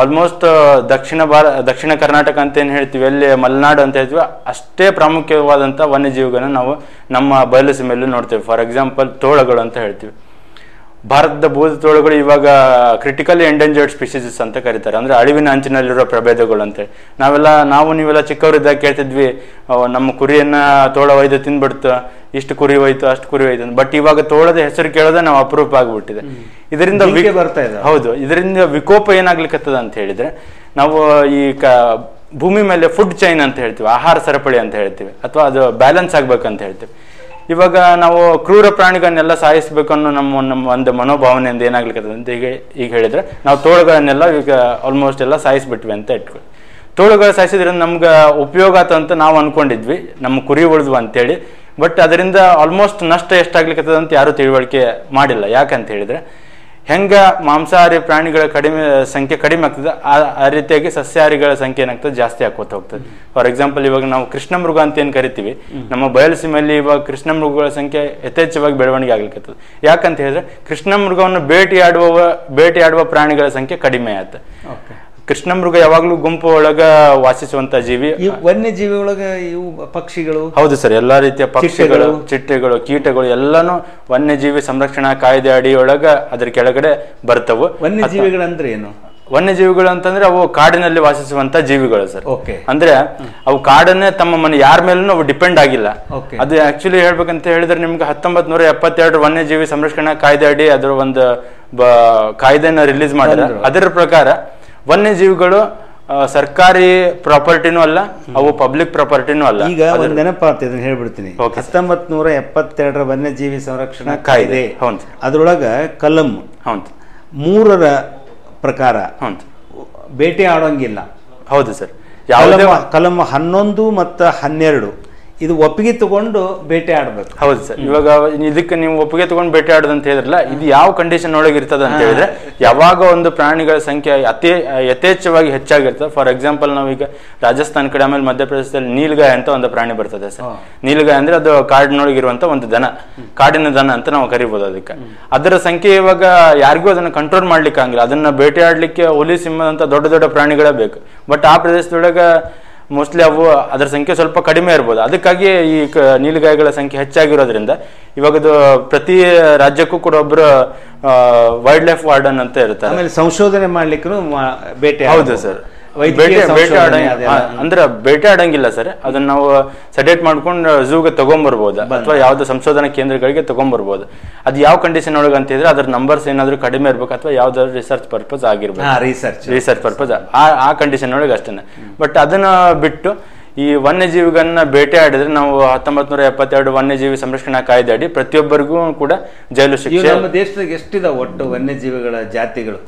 ಆಲ್ಮೋಸ್ಟ್ ದಕ್ಷಿಣ ಭಾರ, ದಕ್ಷಿಣ ಕರ್ನಾಟಕ ಅಂತ ಏನು ಹೇಳ್ತೀವಿ, ಎಲ್ಲಿ ಮಲೆನಾಡು ಅಂತ ಹೇಳ್ತೀವಿ, ಅಷ್ಟೇ ಪ್ರಾಮುಖ್ಯವಾದಂಥ ವನ್ಯಜೀವಿಗಳನ್ನ ನಾವು ನಮ್ಮ ಬಯಲು ಸೀಮೆಯಲ್ಲೂ ನೋಡ್ತೇವೆ. ಫಾರ್ ಎಕ್ಸಾಂಪಲ್ ತೋಳಗಳು ಅಂತ ಹೇಳ್ತೀವಿ. ಭಾರತದ ಭೂತೋಳಗಳು ತೋಳಗಳು ಇವಾಗ ಕ್ರಿಟಿಕಲಿ ಎಂಡೇಂಜರ್ಡ್ ಸ್ಪೀಸೀಸಸ್ ಅಂತ ಕರೀತಾರೆ. ಅಂದ್ರೆ ಅಳಿವಿನ ಅಂಚಿನಲ್ಲಿರೋ ಪ್ರಭೇದಗಳು ಅಂತೇಳಿ ನಾವೆಲ್ಲ ನಾವು ನೀವೆಲ್ಲ ಚಿಕ್ಕವರಿದ್ದಾಗ ಕೇಳ್ತಿದ್ವಿ ನಮ್ಮ ಕುರಿಯನ್ನ ತೋಳ ಒಯ್ದು ತಿಂದ್ಬಿಡ್ತು ಇಷ್ಟು ಕುರಿ ಹೋಯ್ತು ಅಷ್ಟು ಕುರಿ ಹೋಯ್ತು ಬಟ್ ಇವಾಗ ತೋಳದ ಹೆಸರು ಕೇಳೋದೇ ನಾವು ಅಪರೂಪ ಆಗಿಬಿಟ್ಟಿದೆ. ಇದರಿಂದ
ಬರ್ತಾ ಇದೆ.
ಹೌದು. ಇದರಿಂದ ವಿಕೋಪ ಏನಾಗ್ಲಿಕ್ಕತ್ತದ ಅಂತ ಹೇಳಿದ್ರೆ ನಾವು ಈ ಕ ಭೂಮಿ ಮೇಲೆ ಫುಡ್ ಚೈನ್ ಅಂತ ಹೇಳ್ತೀವಿ ಆಹಾರ ಸರಪಳಿ ಅಂತ ಹೇಳ್ತೀವಿ ಅಥವಾ ಅದು ಬ್ಯಾಲೆನ್ಸ್ ಆಗ್ಬೇಕಂತ ಹೇಳ್ತೀವಿ. ಇವಾಗ ನಾವು ಕ್ರೂರ ಪ್ರಾಣಿಗಳನ್ನೆಲ್ಲ ಸಾಯಿಸ್ಬೇಕು ಅನ್ನೋ ನಮ್ಮ ನಮ್ಮ ಒಂದು ಮನೋಭಾವನೆಯಿಂದ ಏನಾಗ್ಲಿಕ್ಕೆ ಅಂತ ಈಗ ಈಗ ಹೇಳಿದ್ರೆ, ನಾವು ತೋಳುಗಳನ್ನೆಲ್ಲ ಈಗ ಆಲ್ಮೋಸ್ಟ್ ಎಲ್ಲ ಸಾಯಿಸ್ಬಿಟ್ವಿ ಅಂತ ಇಟ್ಕೊಳ್ಳಿ. ತೋಳುಗಳು ಸಾಯಿಸಿದ್ರಿಂದ ನಮ್ಗೆ ಉಪಯೋಗ ಅಂತ ನಾವು ಅನ್ಕೊಂಡಿದ್ವಿ, ನಮ್ಮ ಕುರಿ ಉಳಿದ್ವು ಅಂತೇಳಿ. ಬಟ್ ಅದರಿಂದ ಆಲ್ಮೋಸ್ಟ್ ನಷ್ಟ ಎಷ್ಟಾಗ್ಲಿಕ್ಕೆ ಅಂತ ಯಾರು ತಿಳುವಳಿಕೆ ಮಾಡಿಲ್ಲ. ಯಾಕಂತ ಹೇಳಿದ್ರೆ ಹೆಂಗ ಮಾಂಸಾಹಾರಿ ಪ್ರಾಣಿಗಳ ಕಡಿಮೆ, ಸಂಖ್ಯೆ ಕಡಿಮೆ ಆಗ್ತದೆ, ಆ ರೀತಿಯಾಗಿ ಸಸ್ಯಾಹಾರಿಗಳ ಸಂಖ್ಯೆ ಏನಾಗ್ತದೆ ಜಾಸ್ತಿ ಆಕೋತ ಹೋಗ್ತದೆ. ಫಾರ್ ಎಕ್ಸಾಂಪಲ್ ಇವಾಗ ನಾವು ಕೃಷ್ಣ ಮೃಗ ಅಂತ ಏನು ಕರಿತೀವಿ, ನಮ್ಮ ಬಯಲುಸೀಮೆಯಲ್ಲಿ ಇವಾಗ ಕೃಷ್ಣ ಮೃಗಗಳ ಸಂಖ್ಯೆ ಯಥೇಚ್ಛವಾಗಿ ಬೆಳವಣಿಗೆ ಆಗ್ಲಿಕ್ಕೆ ಯಾಕಂತ ಹೇಳಿದ್ರೆ, ಕೃಷ್ಣ ಮೃಗವನ್ನು ಬೇಟೆಯಾಡುವ ಬೇಟೆಯಾಡುವ ಪ್ರಾಣಿಗಳ ಸಂಖ್ಯೆ ಕಡಿಮೆ ಆಯ್ತು.
ಓಕೆ
ಕೃಷ್ಣ ಮೃಗ ಯಾವಾಗ್ಲೂ ಗುಂಪು ಒಳಗ ವಾಸಿಸುವಂತ ಜೀವಿ.
ಈ ವನ್ಯಜೀವಿ ಒಳಗ ಇವು ಪಕ್ಷಿಗಳು?
ಹೌದು ಸರ್ ಎಲ್ಲಾ ರೀತಿಯ ಪಕ್ಷಿಗಳು
ಚಿಟ್ಟೆಗಳು.
ಕೀಟಗಳು ಎಲ್ಲಾನು ವನ್ಯಜೀವಿ ಸಂರಕ್ಷಣಾ ಕಾಯ್ದೆ ಅಡಿಯೊಳಗ ಅದ್ರ ಕೆಳಗಡೆ ಬರ್ತವು.
ವನ್ಯಜೀವಿಗಳಂದ್ರೆ ಏನು?
ವನ್ಯಜೀವಿಗಳು ಅಂತಂದ್ರೆ ಅವು ಕಾಡಿನಲ್ಲಿ ವಾಸಿಸುವಂತ ಜೀವಿಗಳು ಸರ್. ಅಂದ್ರೆ ಅವು ಕಾಡನ್ನೇ ತಮ್ಮ ಮನೆ ಯಾರ ಮೇಲೂ ಅವು ಡಿಪೆಂಡ್ ಆಗಿಲ್ಲ. ಅದು ಆಕ್ಚುಲಿ ಹೇಳ್ಬೇಕಂತ ಹೇಳಿದ್ರೆ ನಿಮ್ಗೆ ಹತ್ತೊಂಬತ್ ನೂರ ಎಪ್ಪತ್ತೆರಡು ವನ್ಯಜೀವಿ ಸಂರಕ್ಷಣಾ ಕಾಯ್ದೆ ಅಡಿ ಅದರ ಒಂದು ಕಾಯ್ದೆನ ರಿಲೀಸ್ ಮಾಡಿದ್ರೆ ಅದರ ಪ್ರಕಾರ ವನ್ಯಜೀವಿಗಳು ಸರ್ಕಾರಿ ಪ್ರಾಪರ್ಟಿನೂ ಅಲ್ಲ ಅವು ಪಬ್ಲಿಕ್ ಪ್ರಾಪರ್ಟಿನೂ ಅಲ್ಲ.
ಈಗ ಒಂದು ನೆನಪಾಗ್ತದೆ ಇದನ್ನ ಹೇಳ್ಬಿಡ್ತೀನಿ. ಹತ್ತೊಂಬತ್ ನೂರ ಎಪ್ಪತ್ತೆರಡರ ವನ್ಯಜೀವಿ ಸಂರಕ್ಷಣಾ
ಕಾಯ್ದೆ.
ಅದರೊಳಗ ಕಲಂ. ಮೂರರ ಪ್ರಕಾರ ಬೇಟೆ ಆಡೋಂಗಿಲ್ಲ.
ಹೌದು ಸರ್. ಯಾವ
ಕಲಂ ಹನ್ನೊಂದು ಮತ್ತು ಹನ್ನೆರಡು. ಇದು ಒಪ್ಪಿಗೆ ತಗೊಂಡು ಬೇಟೆ ಆಡ್ಬೇಕು.
ಹೌದು ಸರ್. ಇವಾಗ ಇದಕ್ಕೆ ನೀವು ಒಪ್ಪಿಗೆ ತಗೊಂಡು ಬೇಟೆ ಆಡೋದು ಅಂತ ಹೇಳಿದ್ರಲ್ಲ ಇದು ಯಾವ ಕಂಡೀಷನ್ ಒಳಗೆ ಇರ್ತದೆ ಅಂತ ಹೇಳಿದ್ರೆ ಯಾವಾಗ ಒಂದು ಪ್ರಾಣಿಗಳ ಸಂಖ್ಯೆ ಅತಿ ಯಥೇಚ್ಛವಾಗಿ ಹೆಚ್ಚಾಗಿರ್ತದೆ. ಫಾರ್ ಎಕ್ಸಾಂಪಲ್ ನಾವೀಗ ರಾಜಸ್ಥಾನ ಕಡೆ ಆಮೇಲೆ ಮಧ್ಯಪ್ರದೇಶದಲ್ಲಿ ನೀಲ್ಗಾಯ ಅಂತ ಒಂದು ಪ್ರಾಣಿ ಬರ್ತದೆ ಸರ್. ನೀಲ್ಗಾಯ ಅಂದ್ರೆ ಅದು ಕಾಡಿನೊಳಗೆ ಇರುವಂತ ಒಂದು ದನ ಕಾಡಿನ ದನ ಅಂತ ನಾವು ಕರಿಬಹುದು ಅದಕ್ಕೆ. ಅದರ ಸಂಖ್ಯೆ ಇವಾಗ ಯಾರಿಗೂ ಅದನ್ನ ಕಂಟ್ರೋಲ್ ಮಾಡ್ಲಿಕ್ಕೆ ಆಗಿಲ್ಲ ಅದನ್ನ ಬೇಟೆ ಆಡ್ಲಿಕ್ಕೆ ಹುಲಿ ಸಿಂಹದಂತ ದೊಡ್ಡ ದೊಡ್ಡ ಪ್ರಾಣಿಗಳೇ ಬೇಕು. ಬಟ್ ಆ ಪ್ರದೇಶದೊಳಗ ಮೋಸ್ಟ್ಲಿ ಅವು ಅದರ ಸಂಖ್ಯೆ ಸ್ವಲ್ಪ ಕಡಿಮೆ ಇರ್ಬೋದು. ಅದಕ್ಕಾಗಿ ಈ ಕ- ನೀಲಗಾಯಗಳ ಸಂಖ್ಯೆ ಹೆಚ್ಚಾಗಿರೋದ್ರಿಂದ ಇವಾಗದು ಪ್ರತಿ ರಾಜ್ಯಕ್ಕೂ ಕೂಡ ಒಬ್ರು ವೈಲ್ಡ್ ಲೈಫ್ ವಾರ್ಡನ್ ಅಂತ ಇರುತ್ತೆ
ಆಮೇಲೆ ಸಂಶೋಧನೆ ಮಾಡ್ಲಿಕ್ಕೂ ಬೇಟೆ
ಹೌದು ಸರ್. ಅಂದ್ರೆ ಬೇಟೆ ಆಡಂಗಿಲ್ಲ ಸರ್. ಅದನ್ನ ನಾವು ಸೆಡೆಟ್ ಮಾಡ್ಕೊಂಡು ಝೂಗೆ ತಗೊಂಡ್ಬರ್ಬೋದು ಅಥವಾ ಯಾವ್ದು ಸಂಶೋಧನಾ ಕೇಂದ್ರಗಳಿಗೆ ತಗೊಂಡ್ಬರ್ಬೋದು ಅದು ಯಾವ ಕಂಡೀಷನ್ ಒಳಗೆ ಅಂತ ಹೇಳಿದ್ರೆ ಅದ್ರ ನಂಬರ್ಸ್ ಏನಾದ್ರು ಕಡಿಮೆ ಇರ್ಬೇಕು ಅಥವಾ ಯಾವ್ದಾದ್ರು ರಿಸರ್ಚ್ ಪರ್ಪಸ್ ಆಗಿರ್ಬೇಕು.
ರಿಸರ್ಚ್
ರಿಸರ್ಚ್ ಪರ್ಪಸ್ ಆ ಆ ಕಂಡೀಷನ್ ಒಳಗೆ ಅಷ್ಟೇ ಬಟ್ ಅದನ್ನ ಬಿಟ್ಟು ಈ ವನ್ಯಜೀವಿಗಳನ್ನ ಬೇಟೆ ಆಡಿದ್ರೆ ನಾವು ಹತ್ತೊಂಬತ್ ನೂರ ಎಪ್ಪತ್ತೆರಡು ವನ್ಯಜೀವಿ ಸಂರಕ್ಷಣಾ ಕಾಯ್ದೆ ಅಡಿ ಪ್ರತಿಯೊಬ್ಬರಿಗೂ ಕೂಡ ಜೈಲು ಶಿಕ್ಷೆ
ನಮ್ಮ ದೇಶದಾಗ ಎಷ್ಟಿದಾವ ಒಟ್ಟು ವನ್ಯಜೀವಿಗಳ ಜಾತಿಗಳು?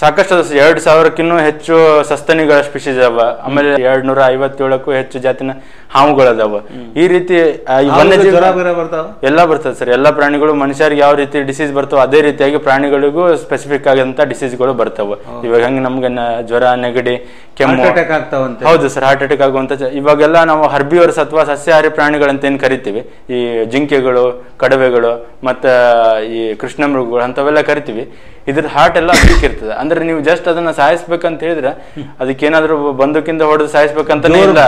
ಸಾಕಷ್ಟು ಎರಡ್ ಸಾವಿರಕ್ಕಿನ್ನೂ ಹೆಚ್ಚು ಸಸ್ತನಿಗಳ ಸ್ಪೀಸೀಸ್ ಅವ. ಆಮೇಲೆ ಎರಡ್ ನೂರ ಐವತ್ತೇಳಕ್ಕೂ ಹೆಚ್ಚು ಜಾತಿನ ಹಾವುಗಳದಾವ. ಈ ರೀತಿ ಎಲ್ಲಾ ಬರ್ತದೆ ಸರ್. ಎಲ್ಲಾ ಪ್ರಾಣಿಗಳು ಮನುಷ್ಯರಿಗೆ ಯಾವ ರೀತಿ ಡಿಸೀಸ್ ಬರ್ತಾವ ಅದೇ ರೀತಿಯಾಗಿ ಪ್ರಾಣಿಗಳಿಗೂ ಸ್ಪೆಸಿಫಿಕ್ ಆದಂತ ಡಿಸೀಸ್ಗಳು ಬರ್ತಾವ. ಇವಾಗ ಹಂಗೆ ನಮ್ಗೆ ಜ್ವರ ನೆಗಡಿ ಕೆಮ್ಮು
ಹಾರ್ಟ್ ಅಟ್ಯಾಕ್ ಆಗ್ತಾವಂತೆ.
ಹೌದು ಸರ್. ಹಾರ್ಟ್ ಅಟ್ಯಾಕ್ ಆಗುವಂತ ಇವಾಗೆಲ್ಲ ನಾವು ಹರ್ಬಿವರ್ಸ್ ಅಥವಾ ಸಸ್ಯಾಹಾರಿ ಪ್ರಾಣಿಗಳಂತ ಏನ್ ಕರಿತೀವಿ? ಈ ಜಿಂಕೆಗಳು ಕಡವೆಗಳು ಮತ್ತ ಈ ಕೃಷ್ಣ ಮೃಗಗಳು ಅಂತವೆಲ್ಲ ಕರಿತೀವಿ. ಇದ್ರ ಹಾರ್ಟ್ ಎಲ್ಲ ವೀಕ್ ಇರ್ತದೆ. ಅಂದ್ರೆ ನೀವು ಜಸ್ಟ್ ಅದನ್ನ ಸಾಯಿಸ್ಬೇಕಂತ ಹೇಳಿದ್ರೆ ಅದಕ್ಕೇನಾದ್ರೂ ಬಂದೂಕಿಂದ ಹೊಡೆದು ಸಾಯಿಸ್ಬೇಕಂತಾನೆ ಇಲ್ಲ.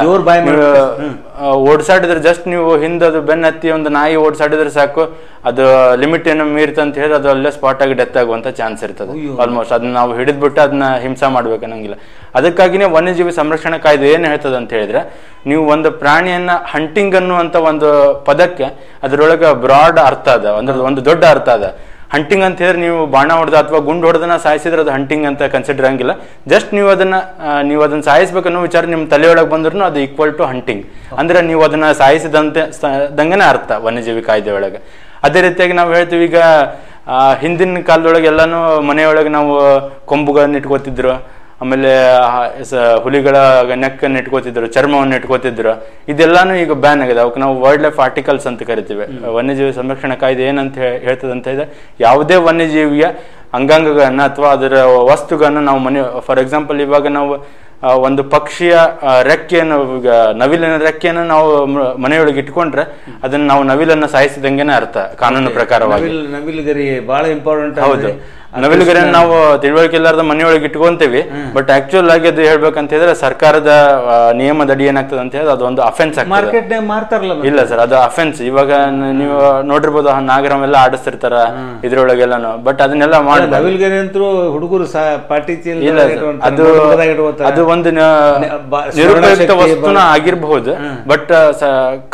ಓಡ್ಸಾಡಿದ್ರೆ ಜಸ್ಟ್ ನೀವು ಹಿಂದೆ ಅದು ಬೆನ್ನತ್ತಿ ಒಂದು ನಾಯಿ ಓಡಿಸಾಡಿದ್ರೆ ಸಾಕು. ಅದು ಲಿಮಿಟ್ ಏನೋ ಮೀರಿತ ಅಂತ ಹೇಳಿದ್ರೆ ಅದು ಅಲ್ಲೇ ಸ್ಪಾಟ್ ಆಗಿ ಡೆತ್ ಆಗುವಂತ ಚಾನ್ಸ್ ಇರ್ತದೆ. ಆಲ್ಮೋಸ್ಟ್ ಅದನ್ನ ನಾವು ಹಿಡಿದ್ಬಿಟ್ಟು ಅದನ್ನ ಹಿಂಸಾ ಮಾಡ್ಬೇಕನ್ನಂಗಿಲ್ಲ ಅದಕ್ಕಾಗಿನೇ ವನ್ಯಜೀವಿ ಸಂರಕ್ಷಣಾ ಕಾಯ್ದೆ ಏನ್ ಹೇಳ್ತದೆ ಅಂತ ಹೇಳಿದ್ರೆ ನೀವು ಒಂದು ಪ್ರಾಣಿಯನ್ನ ಹಂಟಿಂಗ್ ಅನ್ನುವಂತ ಒಂದು ಪದಕ್ಕೆ ಅದರೊಳಗೆ ಬ್ರಾಡ್ ಅರ್ಥ ಅದ. ಅಂದ್ರೆ ಒಂದು ದೊಡ್ಡ ಅರ್ಥ ಅದ. ಹಂಟಿಂಗ್ ಅಂತ ಹೇಳಿದ್ರೆ ನೀವು ಬಾಣ ಹೊಡೆದ ಅಥವಾ ಗುಂಡು ಹೊಡೆದನ್ನ ಸಾಯಿಸಿದ್ರೆ ಅದು ಹಂಟಿಂಗ್ ಅಂತ ಕನ್ಸಿಡರ್ ಹಂಗಿಲ್ಲ ಜಸ್ಟ್ ನೀವು ಅದನ್ನ ನೀವು ಅದನ್ನ ಸಾಯಿಸ್ಬೇಕನ್ನೋ ವಿಚಾರ ನಿಮ್ಮ ತಲೆಯೊಳಗೆ ಬಂದ್ರು ಅದು ಈಕ್ವಲ್ ಟು ಹಂಟಿಂಗ್ ಅಂದ್ರೆ ನೀವು ಅದನ್ನ ಸಾಯಿಸಿದಂತೆ ದಂಗನೇ ಅರ್ಥ ವನ್ಯಜೀವಿ ಕಾಯ್ದೆ ಒಳಗೆ. ಅದೇ ರೀತಿಯಾಗಿ ನಾವು ಹೇಳ್ತೀವಿ ಈಗ ಹಿಂದಿನ ಕಾಲದೊಳಗೆ ಎಲ್ಲಾನು ಮನೆಯೊಳಗೆ ನಾವು ಕೊಂಬುಗಳನ್ನ ಇಟ್ಕೋತಿದ್ರು. ಆಮೇಲೆ ಹುಲಿಗಳ ನೆಕ್ಕನ್ನು ಇಟ್ಕೋತಿದ್ರು ಚರ್ಮವನ್ನು ಇಟ್ಕೋತಿದ್ರು ಇದೆಲ್ಲಾನು ಈಗ ಬ್ಯಾನ್ ಆಗಿದೆ. ಅವಕ್ಕೆ ನಾವು ವೈಲ್ಡ್ ಲೈಫ್ ಆರ್ಟಿಕಲ್ಸ್ ಅಂತ ಕರಿತೀವಿ. ವನ್ಯಜೀವಿ ಸಂರಕ್ಷಣಾ ಕಾಯ್ದೆ ಏನಂತ ಹೇಳ್ತದಂತ ಹೇಳ್ತದೆ ಅಂತ ಹೇಳಿದ್ರೆ ಯಾವುದೇ ವನ್ಯಜೀವಿಯ ಅಂಗಾಂಗಗಳನ್ನ ಅಥವಾ ಅದರ ವಸ್ತುಗಳನ್ನ ನಾವು ಮನೆ ಫಾರ್ ಎಕ್ಸಾಂಪಲ್ ಇವಾಗ ನಾವು ಒಂದು ಪಕ್ಷಿಯ ರೆಕ್ಕೆಯನ್ನು ಈಗ ನವಿಲಿನ ರೆಕ್ಕೆಯನ್ನು ನಾವು ಮನೆಯೊಳಗೆ ಇಟ್ಕೊಂಡ್ರೆ ಅದನ್ನ ನಾವು ನವಿಲನ್ನ ಸಾಯಿಸಿದಂಗೆನೆ ಅರ್ಥ ಕಾನೂನು ಪ್ರಕಾರವಾಗಿ.
ನವಿಲ್ ನವಿಲುಗರಿ ಬಹಳ ಇಂಪಾರ್ಟೆಂಟ್
ಹೌದು. ನವಿಲುಗರಿಯನ್ನು ನಾವು ತಿಳುವಳಿಕೆ ಇಲ್ಲಾರ್ದ ಮನೆಯೊಳಗೆ ಇಟ್ಕೊಂತೀವಿ. ಬಟ್ ಆಕ್ಚುಯಲ್ ಆಗಿ ಅದು ಹೇಳ್ಬೇಕಂತ ಹೇಳಿದ್ರೆ ಸರ್ಕಾರದ ನಿಯಮದಡಿ ಏನಾಗ್ತದೆ ಅಂತ ಹೇಳಿದ್ರೆ ಅದೊಂದು ಅಫೆನ್ಸ್ ಆಗ್ತದೆ.
ಮಾರ್ಕೆಟ್ ಮಾರ್ತಾರಲ್ಲ.
ಇಲ್ಲ ಸರ್ ಅದು ಅಫೆನ್ಸ್ ಇವಾಗ ನೀವು ನೋಡಿರ್ಬೋದು ಆ ನಾಗರಂ ಎಲ್ಲ ಆಡಿಸ್ತಿರ್ತಾರ ಇದ್ರೊಳಗೆಲ್ಲಾನು. ಬಟ್ ಅದನ್ನೆಲ್ಲ ಮಾಡಿ
ನವಿಲುಗರಿ ಅಂತೂ ಹುಡುಗರು ಪಾಟಿ
ಇಲ್ಲ ಅದು ಅದು ಒಂದು ನಿರುಪಯುಕ್ತ ವಸ್ತುನ ಆಗಿರಬಹುದು. ಬಟ್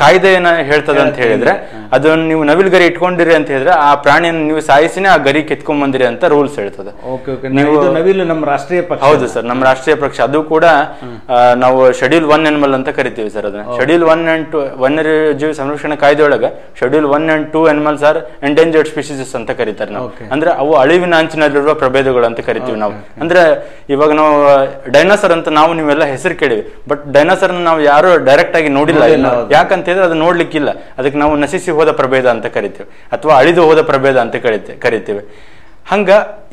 ಕಾಯ್ದೆ ಏನ ಹೇಳ್ತದ ಅಂತ ಹೇಳಿದ್ರೆ ಅದನ್ನ ನೀವು ನವಿಲ್ ಗರಿ ಇಟ್ಕೊಂಡಿರಿ ಅಂತ ಹೇಳಿದ್ರೆ ಆ ಪ್ರಾಣಿಯನ್ನು ನೀವು ಸಾಯಿಸಿನೇ ಆ ಗರಿ ಕಿತ್ಕೊಂಡ್ ಬಂದಿರಿ ಅಂತ ರೂಲ್ಸ್ ಹೇಳ್ತದೆ.
ನವಿಲು ನಮ್ಮ ರಾಷ್ಟ್ರೀಯ ಪಕ್ಷ.
ಹೌದು ಸರ್ ನಮ್ಮ ರಾಷ್ಟ್ರೀಯ ಪಕ್ಷ. ಅದು ಕೂಡ ನಾವು ಶೆಡ್ಯೂಲ್ ಒನ್ ಎನ್ಮಲ್ ಅಂತ ಕರಿತೀವಿ ಸರ್ ಅದನ್ನ. ಶೆಡ್ಯೂಲ್ ಒನ್ ಅಂಡ್ ಟು ವನ್ಯಜೀವಿ ಸಂರಕ್ಷಣಾ ಕಾಯ್ದೆಯೊಳಗೆ schedule one and two animals are endangered species ಅಂತ ಕರೀತಾರೆ ನಾವು. ಅಂದ್ರೆ ಅವು ಅಳಿವಿನ ಅಂಚಿನಲ್ಲಿರುವ ಪ್ರಭೇದಗಳು ಅಂತ ಕರಿತೀವಿ ನಾವು. ಅಂದ್ರೆ ಇವಾಗ ನಾವು ಡೈನೋಸರ್ ಅಂತ ನಾವು ನೀವೆಲ್ಲ ಹೆಸರು ಕೇಳಿವಿ. ಬಟ್ ಡೈನಾಸರ್ ನಾವು ಯಾರು ಡೈರೆಕ್ಟ್ ಆಗಿ ನೋಡಿಲ್ಲ. ಯಾಕಂತ ಹೇಳಿದ್ರೆ ಅದು ನೋಡ್ಲಿಕ್ಕಿಲ್ಲ. ಅದಕ್ಕೆ ನಾವು ನಶಿಸಿ ಹೋದ ಪ್ರಭೇದ ಅಂತ ಕರಿತೀವಿ. ಅಥವಾ ಅಳಿದು ಹೋದ ಪ್ರಭೇದ ಅಂತ ಕರಿತೀವಿ ಕರಿತೀವಿ. ಹಂಗ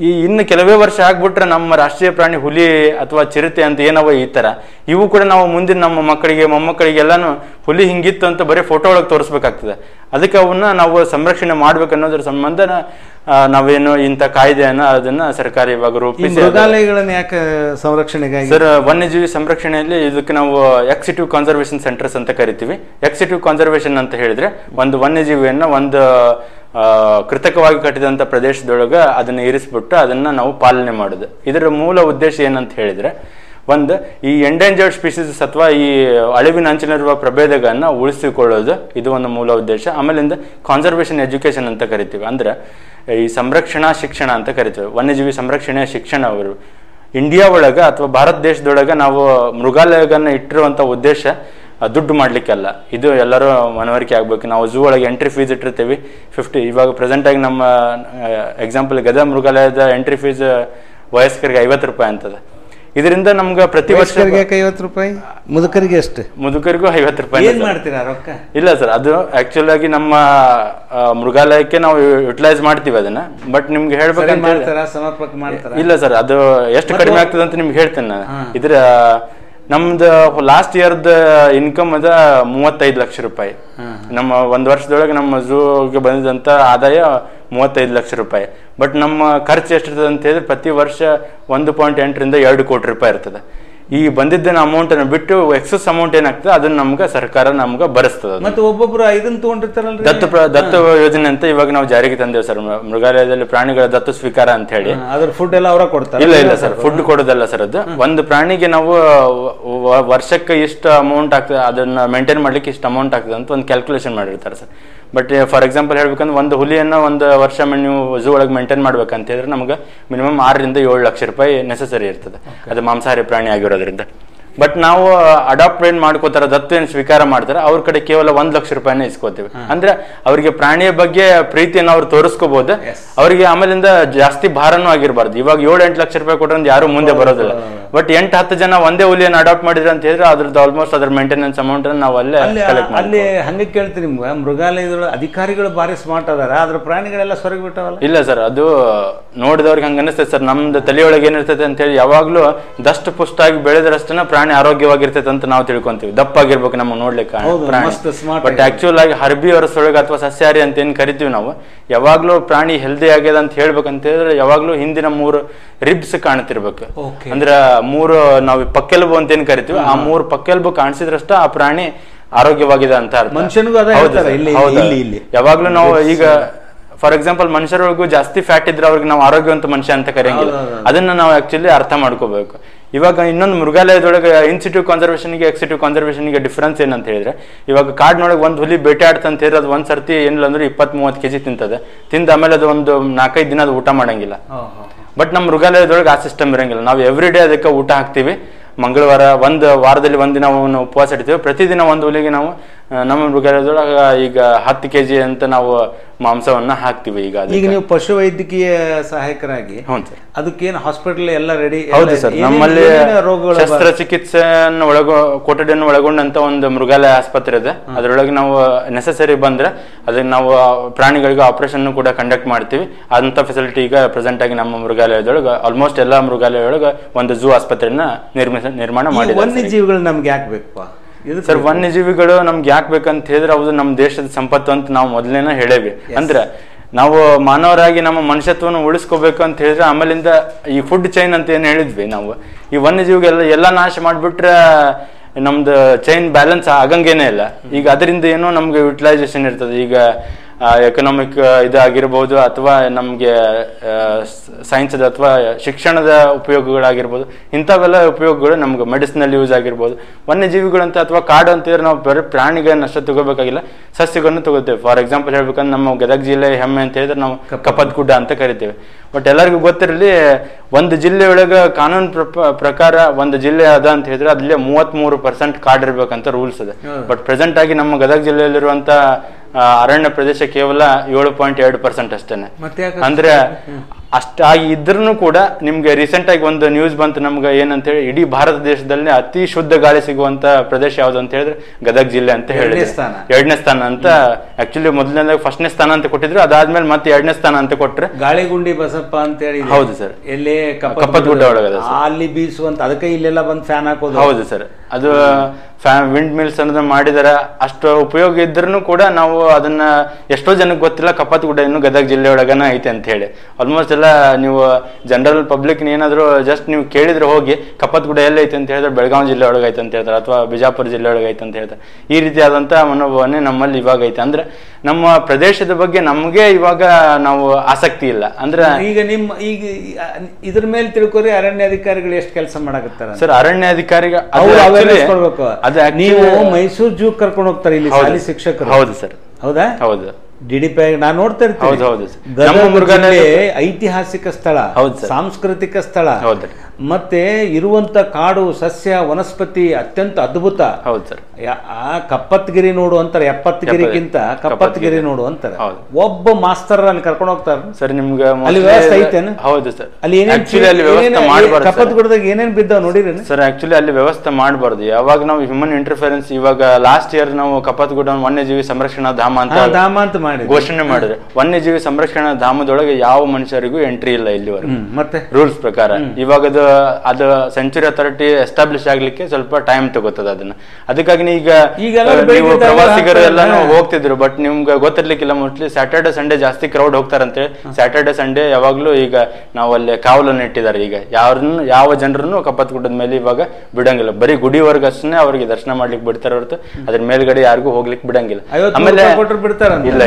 ಈ ಇನ್ನು ಕೆಲವೇ ವರ್ಷ ಆಗ್ಬಿಟ್ರೆ ನಮ್ಮ ರಾಷ್ಟ್ರೀಯ ಪ್ರಾಣಿ ಹುಲಿ ಅಥವಾ ಚಿರತೆ ಅಂತ ಏನವ ಈ ತರ. ಇವು ಕೂಡ ನಾವು ಮುಂದಿನ ನಮ್ಮ ಮಕ್ಕಳಿಗೆ ಮೊಮ್ಮಕ್ಕಳಿಗೆ ಎಲ್ಲಾನು ಹುಲಿ ಹಿಂಗಿತ್ತು ಅಂತ ಬರೀ ಫೋಟೋ ಒಳಗೆ ತೋರಿಸ್ಬೇಕಾಗ್ತದೆ. ಅದಕ್ಕೆ ಅವನ್ನ ನಾವು ಸಂರಕ್ಷಣೆ ಮಾಡ್ಬೇಕನ್ನೋದ್ರ ಸಂಬಂಧ ನಾವೇನು ಇಂಥ ಕಾಯ್ದೆಯನ್ನ ಅದನ್ನ ಸರ್ಕಾರ ಇವಾಗ ರೂಪಿಸಿ
ಮೃಗಾಲಯಗಳನ್ನ ಯಾಕೆ ಸಂರಕ್ಷಣೆಗಾಗಿ?
ಸರ್ ವನ್ಯಜೀವಿ ಸಂರಕ್ಷಣೆಯಲ್ಲಿ ಇದಕ್ಕೆ ನಾವು ಎಕ್ಸಿಟಿವ್ ಕನ್ಸರ್ವೇಷನ್ ಸೆಂಟರ್ಸ್ ಅಂತ ಕರಿತೀವಿ. ಎಕ್ಸಿಟಿವ್ ಕನ್ಸರ್ವೇಷನ್ ಅಂತ ಹೇಳಿದ್ರೆ ಒಂದು ವನ್ಯಜೀವಿಯನ್ನ ಒಂದು ಕೃತಕವಾಗಿ ಕಟ್ಟಿದಂಥ ಪ್ರದೇಶದೊಳಗೆ ಅದನ್ನ ಇರಿಸ್ಬಿಟ್ಟು ಅದನ್ನು ನಾವು ಪಾಲನೆ ಮಾಡೋದು. ಇದರ ಮೂಲ ಉದ್ದೇಶ ಏನಂತ ಹೇಳಿದ್ರೆ, ಒಂದು ಈ ಎಂಡೇಂಜರ್ಡ್ ಸ್ಪೀಸೀಸ್ ಅಥವಾ ಈ ಅಳಿವಿನ ಅಂಚಿನಲ್ಲಿರುವ ಪ್ರಭೇದಗಳನ್ನು ಉಳಿಸಿಕೊಳ್ಳೋದು ಇದು ಒಂದು ಮೂಲ ಉದ್ದೇಶ. ಆಮೇಲಿಂದ ಕಾನ್ಸರ್ವೇಷನ್ ಎಜುಕೇಷನ್ ಅಂತ ಕರಿತೀವಿ. ಅಂದ್ರೆ ಈ ಸಂರಕ್ಷಣಾ ಶಿಕ್ಷಣ ಅಂತ ಕರಿತೀವಿ. ವನ್ಯಜೀವಿ ಸಂರಕ್ಷಣೆಯ ಶಿಕ್ಷಣ ಅವರು. ಇಂಡಿಯಾ ಒಳಗೆ ಅಥವಾ ಭಾರತ ದೇಶದೊಳಗೆ ನಾವು ಮೃಗಾಲಯಗಳನ್ನು ಇಟ್ಟಿರುವಂಥ ಉದ್ದೇಶ ದುಡ್ಡು ಮಾಡ್ಲಿಕ್ಕಲ್ಲ. ಇದು ಎಲ್ಲರೂ ಮನವರಿಕೆ ಆಗ್ಬೇಕು. ನಾವು ಝೂ ಒಳಗೆ ಎಂಟ್ರಿ ಫೀಸ್ ಇಟ್ಟಿರ್ತೀವಿ ಫಿಫ್ಟಿ ಇವಾಗ ಪ್ರೆಸೆಂಟ್ ಆಗಿ ನಮ್ಮ ಎಕ್ಸಾಂಪಲ್ ಗದಾ ಮೃಗಾಲಯದ ಎಂಟ್ರಿ ಫೀಸ್ ವಯಸ್ಕರಿಗೆ ಐವತ್ತು ರೂಪಾಯಿ ಅಂತದ. ಇದರಿಂದ ನಮ್ಗೆ ಪ್ರತಿ ವರ್ಷ
ಐವತ್ತು ರೂಪಾಯಿ? ಮುದುಕರಿಗೆ ಎಷ್ಟು
ಮುದುಕರಿಗೂ ಐವತ್ತು ರೂಪಾಯಿ
ಏನು ಮಾಡ್ತೀರಾ ರೊಕ್ಕ?
ಇಲ್ಲ ಸರ್ ಅದು ಆಕ್ಚುಲ್ ಆಗಿ ನಮ್ಮ ಮೃಗಾಲಯಕ್ಕೆ ನಾವು ಯುಟಿಲೈಸ್ ಮಾಡ್ತೀವಿ ಅದನ್ನ. ಬಟ್ ನಿಮ್ಗೆ
ಹೇಳ್ಬೇಕು
ಹೇಳ್ಬೇಕಂತ ಇಲ್ಲ. ಸರ್ ಅದು ಎಷ್ಟು ಕಡಿಮೆ ಆಗ್ತದೆ ಅಂತ ನಿಮ್ಗೆ ಹೇಳ್ತೇನೆ ನಾನು. ಇದ್ರ ನಮ್ದು ಲಾಸ್ಟ್ ಇಯರ್ದ ಇನ್ಕಮ್ ಅದ ಮೂವತ್ತೈದು ಲಕ್ಷ ರೂಪಾಯಿ. ನಮ್ಮ ಒಂದ್ ವರ್ಷದೊಳಗೆ ನಮ್ಮ ಝೂಗೆ ಬಂದಿದಂತ ಆದಾಯ ಮೂವತ್ತೈದು ಲಕ್ಷ ರೂಪಾಯಿ. ಬಟ್ ನಮ್ಮ ಖರ್ಚು ಎಷ್ಟಿರ್ತದೆ ಅಂತ ಹೇಳಿದ್ರೆ ಪ್ರತಿ ವರ್ಷ ಒಂದು ಪಾಯಿಂಟ್ ಎಂಟರಿಂದ ಎರಡು ಕೋಟಿ ರೂಪಾಯಿ ಇರ್ತದೆ. ಈ ಬಂದಿದ್ದನ್ನ ಅಮೌಂಟ್ ಅನ್ನು ಬಿಟ್ಟು ಎಕ್ಸಸ್ ಅಮೌಂಟ್ ಏನಾಗ್ತದೆ ಅದನ್ನ ನಮ್ಗೆ ಸರ್ಕಾರ ನಮ್ಗೆ ಭರಿಸ್ತದೆ.
ಮತ್ತೆ ಒಬ್ಬೊಬ್ರು ಇದನ್ನ ತಗೊಂಡಿರ್ತಾರಲ್ಲ
ದತ್ತು ದತ್ತು ಯೋಜನೆ ಅಂತ ಇವಾಗ ನಾವು ಜಾರಿಗೆ ತಂದೇವೆ ಸರ್. ಮೃಗಾಲಯದಲ್ಲಿ ಪ್ರಾಣಿಗಳ ದತ್ತು ಸ್ವೀಕಾರ ಅಂತ ಹೇಳಿ.
ಅದ್ರ ಫುಡ್ ಎಲ್ಲ ಅವರ ಕೊಡ್ತಾರೆ?
ಇಲ್ಲ ಇಲ್ಲ ಸರ್. ಫುಡ್ ಕೊಡೋದಲ್ಲ ಸರ್ ಅದು. ಒಂದು ಪ್ರಾಣಿಗೆ ನಾವು ವರ್ಷಕ್ಕೆ ಇಷ್ಟು ಅಮೌಂಟ್ ಆಗ್ತದೆ ಅದನ್ನ ಮೇಂಟೈನ್ ಮಾಡ್ಲಿಕ್ಕೆ ಇಷ್ಟು ಅಮೌಂಟ್ ಆಗ್ತದೆ ಅಂತ ಒಂದು ಕ್ಯಾಲ್ಕುಲೇಷನ್ ಮಾಡಿರ್ತಾರೆ ಸರ್. ಬಟ್ ಫಾರ್ ಎಕ್ಸಾಂಪಲ್ ಹೇಳ್ಬೇಕಂದ್ರೆ ಒಂದು ಹುಲಿಯನ್ನ ಒಂದು ವರ್ಷ ನೀವು ಝೂ ಒಳಗೆ ಮೇಂಟೈನ್ ಮಾಡ್ಬೇಕಂತ ಹೇಳಿದ್ರೆ ನಮ್ಗೆ ಮಿನಿಮಮ್ ಆರರಿಂದ ಏಳು ಲಕ್ಷ ರೂಪಾಯಿ ನೆಸೆಸರಿ ಇರ್ತದೆ. ಅದು ಮಾಂಸಾಹಾರಿ ಪ್ರಾಣಿ ಆಗಿರೋದ್ರಿಂದ. ಬಟ್ ನಾವು ಅಡಾಪ್ಟ್ ಏನ್ ಮಾಡ್ಕೋತಾರ ದತ್ತು ಏನ್ ಸ್ವೀಕಾರ ಮಾಡ್ತಾರೆ ಅವ್ರ ಕಡೆ ಕೇವಲ ಒಂದ್ ಲಕ್ಷ ರೂಪಾಯಿನ ಇಸ್ಕೋತೀವಿ. ಅಂದ್ರೆ ಅವರಿಗೆ ಪ್ರಾಣಿಯ ಬಗ್ಗೆ ಪ್ರೀತಿಯನ್ನು ಅವ್ರು ತೋರಿಸ್ಕೋಬಹುದು ಅವರಿಗೆ ಆಮೇಲಿಂದ ಜಾಸ್ತಿ ಭಾರನೂ ಆಗಿರಬಾರ್ದು. ಇವಾಗ ಏಳು ಎಂಟು ಲಕ್ಷ ರೂಪಾಯಿ ಕೊಟ್ರೆ ಯಾರು ಮುಂದೆ ಬರೋದಿಲ್ಲ. ಬಟ್ ಎಂಟು ಹತ್ತು ಜನ ಒಂದೇ ಹುಲಿಯನ್ನು ಅಡಾಪ್ಟ್ ಮಾಡಿದ್ರೆ ಅಂತ ಹೇಳಿದ್ರೆ ಅದ್ರದ್ದು ಆಲ್ಮೋಸ್ಟ್ ಅದ್ರ ಮೇಂಟೆನೆನ್ಸ್ ಅಮೌಂಟ್ ನಾವು ಅಲ್ಲೇ
ಅಲ್ಲಿ
ಕಲೆಕ್ಟ್
ಅಲ್ಲಿ ಹಂಗೆ ಕೇಳ್ತೀನಿ ನಿಮ್ಗೆ. ಮೃಗಾಲಯದೊಳಗೆ ಅಧಿಕಾರಿಗಳು ಭಾರಿ ಸ್ಮಾರ್ಟ್ ಅದಾರ. ಆದ್ರ ಪ್ರಾಣಿಗಳೆಲ್ಲ ಸೊರಗಿ ಬಿಟ್ಟವಲ್ಲ?
ಇಲ್ಲ ಸರ್ ಅದು ನೋಡಿದವ್ರಿಗೆ ಹಂಗ ಅನಿಸ್ತೈತೆ ಸರ್ ನಮ್ದು ತಲೆಯೊಳಗೆ ಏನಿರ್ತೈತೆ ಅಂತ ಹೇಳಿ ಯಾವಾಗ್ಲೂ ದಷ್ಟ ಪುಷ್ಟಾಗಿ ಬೆಳೆದ್ರಷ್ಟೇ ಪ್ರಾಣಿ ಆರೋಗ್ಯವಾಗಿರ್ತೈತೆ ಅಂತ ನಾವು ತಿಳ್ಕೊಂತೀವಿ. ದಪ್ಪ ಆಗಿರ್ಬೇಕು ನಮ್ಗೆ ನೋಡ್ಲಿಕ್ಕೆ ಬಟ್ ಆಕ್ಚುಲ್ ಆಗಿ ಹರ್ಬಿ ಒಳಗೆ ಅಥವಾ ಸಸ್ಯಾಹಾರಿ ಅಂತ ಏನ್ ಕರಿತೀವಿ ನಾವು ಯಾವಾಗ್ಲೂ ಪ್ರಾಣಿ ಹೆಲ್ದಿ ಆಗ್ಯದ ಅಂತ ಹೇಳ್ಬೇಕಂತ ಹೇಳಿದ್ರೆ ಯಾವಾಗ್ಲೂ ಹಿಂದಿನ ಮೂರು ರಿಬ್ಸ್ ಕಾಣ್ತಿರ್ಬೇಕು. ಅಂದ್ರ ಮೂರು ನಾವು ಪಕ್ಕೆಲುಬು ಅಂತ ಏನ್ ಕರಿತೀವಿ ಆ ಮೂರು ಪಕ್ಕೆಲುಬು ಕಾಣಿಸಿದ್ರಷ್ಟ ಆ ಪ್ರಾಣಿ ಆರೋಗ್ಯವಾಗಿದೆ ಅಂತ ಅರ್ಥ.
ಮನುಷ್ಯನಿಗೂ ಇಲ್ಲಿ-.
ಯಾವಾಗ್ಲೂ ನಾವು ಈಗ ಫಾರ್ ಎಕ್ಸಾಂಪಲ್ ಮನುಷ್ಯರೊಳಗೂ ಜಾಸ್ತಿ ಫ್ಯಾಟ್ ಇದ್ರೆ ಅವ್ರಿಗೆ ನಾವು ಆರೋಗ್ಯವಂತ ಮನುಷ್ಯ ಅಂತ ಕರೆಯಂಗಿಲ್ಲ. ಅದನ್ನ ನಾವು ಆಕ್ಚುಲಿ ಅರ್ಥ ಮಾಡ್ಕೋಬೇಕು. ಇವಾಗ ಇನ್ನೊಂದು ಮೃಗಾಲಯದೊಳಗೆ ಇನ್ಸಿಟಿವ್ ಕಾನ್ಸರ್ವೇಷನ್ಗೆ ಎಕ್ಸಿಟಿವ್ ಕಾನ್ಸರ್ವೇಷನ್ಗೆ ಡಿಫ್ರೆನ್ಸ್ ಏನಂತ ಹೇಳಿದ್ರೆ ಇವಾಗ ಕಾಡ್ನೊಳಗೆ ಒಂದು ಹುಲಿ ಬೇಟೆ ಆಡ್ತಂತ ಹೇಳಿದ್ರೆ ಅದು ಒಂದ್ ಸರ್ತಿ ಏನಿಲ್ಲ ಅಂದ್ರೆ ಇಪ್ಪತ್ತ್ ಮೂವತ್ತು ಕೆಜಿ ತಿಂತದೆ. ತಿಂದ ಆಮೇಲೆ ಅದು ಒಂದು ನಾಲ್ಕೈದು ದಿನ ಅದು ಊಟ ಮಾಡಂಗಿಲ್ಲ. ಬಟ್ ನಮ್ಮ ಮೃಗಾಲಯದೊಳಗೆ ಆ ಸಿಸ್ಟಮ್ ಇರಂಗಿಲ್ಲ. ನಾವು ಎವ್ರಿ ಡೇ ಅದಕ್ಕೆ ಊಟ ಹಾಕ್ತೀವಿ. ಮಂಗಳವಾರ ಒಂದು ವಾರದಲ್ಲಿ ಒಂದು ನಾವು ಉಪವಾಸ ಇಡ್ತೀವಿ. ಪ್ರತಿದಿನ ಒಂದು ಹುಲಿಗೆ ನಾವು ನಮ್ಮ ಮೃಗಾಲಯದೊಳಗೆ ಈಗ ಹತ್ತು ಕೆ ಜಿ ಅಂತ ನಾವು ಮಾಂಸವನ್ನ ಹಾಕ್ತಿವಿ ಈಗ
ಈಗ ನೀವು ಪಶು ವೈದ್ಯಕೀಯ ಸಹಾಯಕರಾಗಿ ಅದಕ್ಕೇನು ಹಾಸ್ಪಿಟಲ್ ಎಲ್ಲ ರೆಡಿ
ಹೌದು ಸರ್. ನಮ್ಮಲ್ಲಿ
ಶಸ್ತ್ರ
ಶಸ್ತ್ರಚಿಕಿತ್ಸೆಯನ್ನು ಒಳಗ ಕೊಠಡಿಯನ್ನು ಒಳಗೊಂಡಂತ ಒಂದು ಮೃಗಾಲಯ ಆಸ್ಪತ್ರೆ ಇದೆ. ಅದರೊಳಗೆ ನಾವು ನೆಸಸರಿ ಬಂದ್ರೆ ಅದಕ್ಕೆ ನಾವು ಪ್ರಾಣಿಗಳಿಗೆ ಆಪರೇಷನ್ ಕೂಡ ಕಂಡಕ್ಟ್ ಮಾಡ್ತೀವಿ. ಅಂತ ಫೆಸಿಲಿಟಿ ಈಗ ಪ್ರೆಸೆಂಟ್ ಆಗಿ ನಮ್ಮ ಮೃಗಾಲಯದೊಳಗೆ ಆಲ್ಮೋಸ್ಟ್ ಎಲ್ಲಾ ಮೃಗಾಲಯದೊಳಗೆ ಒಂದು ಝೂ ಆಸ್ಪತ್ರೆಯನ್ನ ನಿರ್ಮಿಸ ನಿರ್ಮಾಣ ಮಾಡಿ
ವನ್ಯಜೀವಿಗಳು ನಮ್ಗೆ ಯಾಕೆ ಇದು
ಸರ್ ವನ್ಯಜೀವಿಗಳು ನಮ್ಗೆ ಯಾಕೆ ಬೇಕಂತ ಹೇಳಿದ್ರೆ ಅದು ನಮ್ಮ ದೇಶದ ಸಂಪತ್ತು ಅಂತ ನಾವು ಮೊದಲೇನ ಹೇಳೇವಿ. ಅಂದ್ರೆ ನಾವು ಮಾನವರಾಗಿ ನಮ್ಮ ಮನುಷ್ಯತ್ವವನ್ನು ಉಳಿಸ್ಕೋಬೇಕು ಅಂತ ಹೇಳಿದ್ರೆ ಆಮೇಲಿಂದ ಈ ಫುಡ್ ಚೈನ್ ಅಂತ ಏನು ಹೇಳಿದ್ವಿ ನಾವು. ಈ ವನ್ಯಜೀವಿಗೆಲ್ಲ ಎಲ್ಲ ನಾಶ ಮಾಡಿಬಿಟ್ರೆ ನಮ್ದು ಚೈನ್ ಬ್ಯಾಲೆನ್ಸ್ ಆಗಂಗೇನೆ ಇಲ್ಲ. ಈಗ ಅದರಿಂದ ಏನೋ ನಮ್ಗೆ ಯುಟಿಲೈಸೇಷನ್ ಇರ್ತದೆ. ಈಗ ಎಕನಾಮಿಕ್ ಇದಾಗಿರ್ಬೋದು ಅಥವಾ ನಮಗೆ ಸೈನ್ಸ್ದ ಅಥವಾ ಶಿಕ್ಷಣದ ಉಪಯೋಗಗಳಾಗಿರ್ಬೋದು ಇಂಥವೆಲ್ಲ ಉಪಯೋಗಗಳು ನಮ್ಗೆ ಮೆಡಿಸಿನಲ್ ಯೂಸ್ ಆಗಿರ್ಬೋದು. ವನ್ಯಜೀವಿಗಳಂತ ಅಥವಾ ಕಾಡು ಅಂತಿದ್ರೆ ನಾವು ಬರೀ ಪ್ರಾಣಿಗಳನ್ನ ಅಷ್ಟೇ ತಗೋಬೇಕಾಗಿಲ್ಲ ಸಸ್ಯಗಳನ್ನು ತಗೋತೇವೆ. ಫಾರ್ ಎಕ್ಸಾಂಪಲ್ ಹೇಳ್ಬೇಕಂದ್ರೆ ನಮ್ಮ ಗದಗ ಜಿಲ್ಲೆ ಹೆಮ್ಮೆ ಅಂತ ಹೇಳಿದ್ರೆ ನಾವು ಕಪ್ಪತ್ ಗುಡ್ಡ ಅಂತ ಕರಿತೇವೆ. ಬಟ್ ಎಲ್ಲರಿಗೂ ಗೊತ್ತಿರಲಿ ಒಂದು ಜಿಲ್ಲೆಯೊಳಗೆ ಕಾನೂನು ಪ್ರಪ- ಪ್ರಕಾರ ಒಂದು ಜಿಲ್ಲೆ ಅದ ಅಂತ ಹೇಳಿದ್ರೆ ಅದ್ರಲ್ಲಿ ಮೂವತ್ತ್ ಮೂರು ಪರ್ಸೆಂಟ್ ಕಾಡ್ ಇರ್ಬೇಕಂತ ರೂಲ್ಸ್ ಇದೆ ಬಟ್ ಪ್ರೆಸೆಂಟ್ ಆಗಿ ನಮ್ಮ ಗದಗ ಜಿಲ್ಲೆಯಲ್ಲಿರುವಂತ ಅರಣ್ಯ ಪ್ರದೇಶ ಕೇವಲ ಏಳು ಪಾಯಿಂಟ್ ಎರಡು ಪರ್ಸೆಂಟ್ ಅಷ್ಟೇನೆ. ಅಂದ್ರೆ ಅಷ್ಟಾಗಿ ಇದ್ರೂ ಕೂಡ ನಿಮ್ಗೆ ರೀಸೆಂಟ್ ಆಗಿ ಒಂದು ನ್ಯೂಸ್ ಬಂತು ನಮ್ಗೆ ಏನಂತ ಹೇಳಿ ಇಡೀ ಭಾರತ ದೇಶದಲ್ಲಿ ಅತಿ ಶುದ್ಧ ಗಾಳಿ ಸಿಗುವಂತ ಪ್ರದೇಶ ಯಾವ್ದು ಅಂತ ಹೇಳಿದ್ರೆ ಗದಗ ಜಿಲ್ಲೆ ಅಂತ
ಹೇಳಿ.
ಎರಡನೇ ಸ್ಥಾನ ಅಂತ ಆಕ್ಚುಲಿ ಮೊದಲನೇದಾಗ ಫಸ್ಟ್ನೇ ಸ್ಥಾನ ಅಂತ ಕೊಟ್ಟಿದ್ರು ಅದಾದ್ಮೇಲೆ ಮತ್ತೆ ಎರಡನೇ ಸ್ಥಾನ ಅಂತ ಕೊಟ್ರೆ
ಗಾಳಿಗುಂಡಿ ಬಸಪ್ಪ ಅಂತ ಹೇಳಿ
ಹೌದು ಸರ್.
ಎಲ್ಲಿ
ಕಪ್ಪತ್ ಗುಡ್ಡ ಒಳಗದ.
ಅಲ್ಲಿ ಬೀಸುವಂತ ಅದಕ್ಕೆ ಇಲ್ಲೆಲ್ಲ ಬಂದು ಫ್ಯಾನ್ ಹಾಕೋದು
ಹೌದು ಸರ್ ಅದು ವಿಂಡ್ ಮಿಲ್ಸ್ ಅನ್ನೋದನ್ನ ಮಾಡಿದಾರೆ ಅಷ್ಟು ಉಪಯೋಗ ಇದ್ರೂ ಕೂಡ ನಾವು ಅದನ್ನ ಎಷ್ಟೋ ಜನಕ್ಕೆ ಗೊತ್ತಿಲ್ಲ ಕಪ್ಪತ್ ಗುಡ್ಡ ಇನ್ನು ಗದಗ ಜಿಲ್ಲೆ ಒಳಗನ ಐತೆ ಅಂತ ಹೇಳಿ ಆಲ್ಮೋಸ್ಟ್ ಎಲ್ಲ ನೀವು ಜನರಲ್ ಪಬ್ಲಿಕ್ ಏನಾದ್ರು ಜಸ್ಟ್ ನೀವು ಕೇಳಿದ್ರೆ ಹೋಗಿ ಕಪ್ಪತ್ ಗುಡ ಎಲ್ಲ ಐತೆ ಅಂತ ಹೇಳಿದ್ರೆ ಬೆಳಗಾವಿ ಜಿಲ್ಲೆ ಒಳಗೆ ಐತೆ ಅಂತ ಹೇಳ್ತಾರೆ ಅಥವಾ ಬಿಜಾಪುರ ಜಿಲ್ಲೆ ಒಳಗೆ ಐತೆ ಅಂತ ಹೇಳ್ತಾರೆ. ಈ ರೀತಿಯಾದಂತ ಮನೋಭಾವನೆ ನಮ್ಮಲ್ಲಿ ಇವಾಗ ಐತೆ. ಅಂದ್ರೆ ನಮ್ಮ ಪ್ರದೇಶದ ಬಗ್ಗೆ ನಮಗೆ ಇವಾಗ ನಾವು ಆಸಕ್ತಿ ಇಲ್ಲ. ಅಂದ್ರೆ
ಈಗ ನಿಮ್ಮ ಈಗ ಇದ್ರ ಮೇಲೆ ತಿಳ್ಕೊರಿ ಅರಣ್ಯ ಅಧಿಕಾರಿಗಳು ಎಷ್ಟು ಕೆಲಸ ಮಾಡಕತ್ತಾರ?
ಸರ್ ಅರಣ್ಯಾಧಿಕಾರಿ ಅದು
ಅವ್ರು
actually-
awareness ಕೊಡ್ಬೇಕು.
ಅದು actually-
ನೀವು ಮೈಸೂರು ಜೂ ಕರ್ಕೊಂಡು ಹೋಗ್ತಾರೆ ಇಲ್ಲಿ ಶಾಲಿ ಶಿಕ್ಷಕರು.
ಹೌದು ಸರ್.
ಹೌದಾ?
ಹೌದು.
ಡಿ ಡಿ ಪಿ ನಾನು ನೋಡ್ತಾ ಇರ್ತೀನಿ. ಐತಿಹಾಸಿಕ ಸ್ಥಳ. ಸಾಂಸ್ಕೃತಿಕ ಸ್ಥಳ.
ಹೌದು.
ಮತ್ತೆ ಇರುವಂತ ಕಾಡು ಸಸ್ಯ ವನಸ್ಪತಿ ಅತ್ಯಂತ ಅದ್ಭುತ.
ಹೌದು ಸರ್.
ಆ ಕಪ್ಪತ್ಗಿರಿ ನೋಡು ಅಂತಾರೆ ಎಪ್ಪತ್ಗಿರಿಗಿಂತ ಕಪ್ಪತ್ಗಿರಿ. ನೋಡು ಅಂತಾರೆ. ಒಬ್ಬ ಮಾಸ್ತರ್ ಅಲ್ಲಿ ಕರ್ಕೊಂಡು ಹೋಗ್ತಾರ.
ಸರ್ ನಿಮ್ಗೆ
ಅಲ್ಲಿ ವ್ಯವಸ್ಥೆ ಐತೇನು?
ಹೌದು ಸರ್.
ಅಲ್ಲಿ ಏನೇನ್
ಆಕ್ಚುಲಿ ಅಲ್ಲಿ ವ್ಯವಸ್ಥೆ ಮಾಡಬಾರ್ದು
ಕಪ್ಪತ್ ಗುಡ್ಡದಾಗ ಏನೇನ್ ಬಿದ್ದಾವ ನೋಡಿರಿ
ಸರ್ ಆಕ್ಚುಲಿ ಅಲ್ಲಿ ವ್ಯವಸ್ಥೆ ಮಾಡಬಾರ್ದು. ಯಾವಾಗ ನಾವು ಹ್ಯೂಮನ್ ಇಂಟರ್ಫೆರೆನ್ಸ್ ಇವಾಗ ಲಾಸ್ಟ್ ಇಯರ್ ನಾವು ಕಪ್ಪತ್ಗುಡ್ಡ ವನ್ಯಜೀವಿ ಸಂರಕ್ಷಣಾ ಧಾಮ ಅಂತ
ಧಾಮ ಅಂತ ಮಾಡಿ
ಘೋಷಣೆ ಮಾಡಿದ್ರೆ. ವನ್ಯಜೀವಿ ಸಂರಕ್ಷಣಾ ಧಾಮದೊಳಗೆ ಯಾವ ಮನುಷ್ಯರಿಗೂ ಎಂಟ್ರಿ ಇಲ್ಲ ಇಲ್ಲಿವರೆಗೂ.
ಮತ್ತೆ?
ರೂಲ್ಸ್ ಪ್ರಕಾರ. ಇವಾಗ ಅದು ಅದು ಸೆಂಚುರಿ ಅಥಾರಿಟಿ ಎಸ್ಟಾಬ್ಲಿಷ್ ಆಗ್ಲಿಕ್ಕೆ ಸ್ವಲ್ಪ ಟೈಮ್ ತಗೋತದ ಅದನ್ನ. ಅದಕ್ಕಾಗಿ ಈಗ ನೀವು ಪ್ರವಾಸಿಗರು ಎಲ್ಲಾನು ಹೋಗ್ತಿದ್ರು ಬಟ್ ನಿಮ್ಗೆ ಗೊತ್ತಿರ್ಲಿಕ್ಕಿಲ್ಲ ಮೋಸ್ಟ್ಲಿ ಸ್ಯಾಟರ್ಡೆ ಸಂಡೇ ಜಾಸ್ತಿ ಕ್ರೌಡ್ ಹೋಗ್ತಾರಂತೆ ಸ್ಯಾಟರ್ಡೆ ಸಂಡೇ ಯಾವಾಗ್ಲೂ ಈಗ ನಾವು ಅಲ್ಲಿ ಕಾವಲನ್ನು ಇಟ್ಟಿದ್ದಾರೆ ಈಗ. ಯಾರನ್ನು ಯಾವ ಜನರನ್ನು ಕಪ್ಪತ್ ಗುಡ್ಡದ ಮೇಲೆ ಇವಾಗ ಬಿಡಂಗಿಲ್ಲ. ಬರೀ ಗುಡಿ ಅಷ್ಟೇ ಅವ್ರಿಗೆ ದರ್ಶನ ಮಾಡ್ಲಿಕ್ಕೆ ಬಿಡ್ತಾರೆ ಹೊರತು ಅದ್ರ ಮೇಲ್ಗಡೆ ಯಾರಿಗೂ ಹೋಗ್ಲಿಕ್ಕೆ ಬಿಡಂಗಿಲ್ಲ.
ಆಮೇಲೆ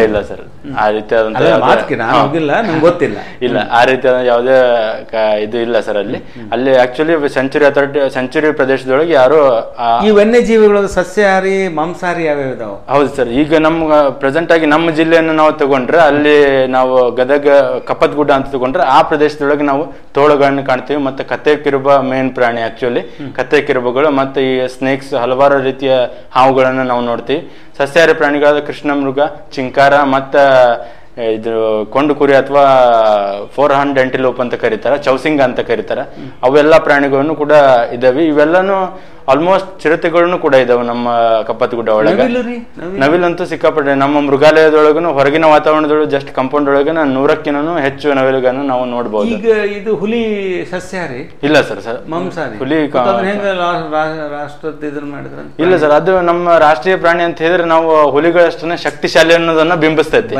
ಇಲ್ಲ. ಇಲ್ಲ ಸರ್. ಆ ರೀತಿಯಾದಂತ
ಗೊತ್ತಿಲ್ಲ.
ಇಲ್ಲ ಆ ರೀತಿಯಾದ ಯಾವುದೇ ಇದು ಇಲ್ಲ ಸರ್ ಅಲ್ಲಿ. ಅಲ್ಲಿ ಆಕ್ಚುಲಿ ಸೆಂಚುರಿ ಅಥಾರಿಟಿ ಸೆಂಚುರಿ ಪ್ರದೇಶದೊಳಗೆ ಯಾರು
ಈ ವನ್ಯಜೀವಿಗಳು ಸಸ್ಯಾಹಾರಿ ಮಾಂಸಾಹಾರಿ ಯಾವ್ಯಾವ ಇದಾವೆ?
ಹೌದು ಸರ್ ಈಗ ನಮ್ಮ ಪ್ರೆಸೆಂಟ್ ಆಗಿ ನಮ್ಮ ಜಿಲ್ಲೆಯನ್ನು ನಾವು ತಗೊಂಡ್ರೆ ಅಲ್ಲಿ ನಾವು ಗದಗ ಕಪ್ಪತ್ಗುಡ್ಡ ಅಂತ ತಗೊಂಡ್ರೆ ಆ ಪ್ರದೇಶದೊಳಗೆ ನಾವು ತೋಳಗಳನ್ನು ಕಾಣ್ತೀವಿ ಮತ್ತೆ ಕತ್ತೆ ಕಿರುಬ ಮೇನ್ ಪ್ರಾಣಿ ಆಕ್ಚುಲಿ ಕತ್ತೆ ಕಿರುಬಗಳು ಮತ್ತೆ ಈ ಸ್ನೇಕ್ಸ್ ಹಲವಾರು ರೀತಿಯ ಹಾವುಗಳನ್ನು ನಾವು ನೋಡ್ತೀವಿ. ಸಸ್ಯಾಹಾರಿ ಪ್ರಾಣಿಗಳಾದ ಕೃಷ್ಣ ಮೃಗ ಚಿಂಕಾರ ಮತ್ತು ಇದು ಕೊಂಡು ಕುರಿ ಅಥವಾ ಫೋರ್ ಹಂಡ್ ಎಂಟಿಲೋಪ್ ಅಂತ ಕರೀತಾರ ಚೌಸಿಂಗ ಅಂತ ಕರೀತಾರ ಅವೆಲ್ಲ ಪ್ರಾಣಿಗಳನ್ನು ಕೂಡ ಇದಾವೆ. ಇವೆಲ್ಲಾನು ಆಲ್ಮೋಸ್ಟ್ ಚಿರತೆಗಳನ್ನು ಕೂಡ ಇದಾವೆ ನಮ್ಮ ಕಪ್ಪತ್ತಗುಡ್ಡ ಒಳಗೆ.
ನವಿಲ್
ಅಂತೂ ಸಿಕ್ಕಾಪಟ್ಟೆ. ನಮ್ಮ ಮೃಗಾಲಯದೊಳಗೂ ಹೊರಗಿನ ವಾತಾವರಣದೊಳಗೆ ಜಸ್ಟ್ ಕಾಂಪೌಂಡ್ ಒಳಗೆ ನೂರಕ್ಕಿನೂ ಹೆಚ್ಚು ನವಿಲುಗಳನ್ನು ನಾವು ನೋಡಬಹುದು
ಈಗ ಇದು ಹುಲಿ ಸಸ್ಯಾರಿ
ಇಲ್ಲ ಸರ್ ಸರ್.
ಮಾಂಸಾಹಾರಿ
ಹುಲಿ ಇಲ್ಲ ಸರ್ ಅದು ನಮ್ಮ ರಾಷ್ಟ್ರೀಯ ಪ್ರಾಣಿ ಅಂತ ಹೇಳಿದ್ರೆ ನಾವು ಹುಲಿಗಳಷ್ಟನ್ನ ಶಕ್ತಿಶಾಲಿ ಅನ್ನೋದನ್ನ ಬಿಂಬಿಸ್ತೈತಿ.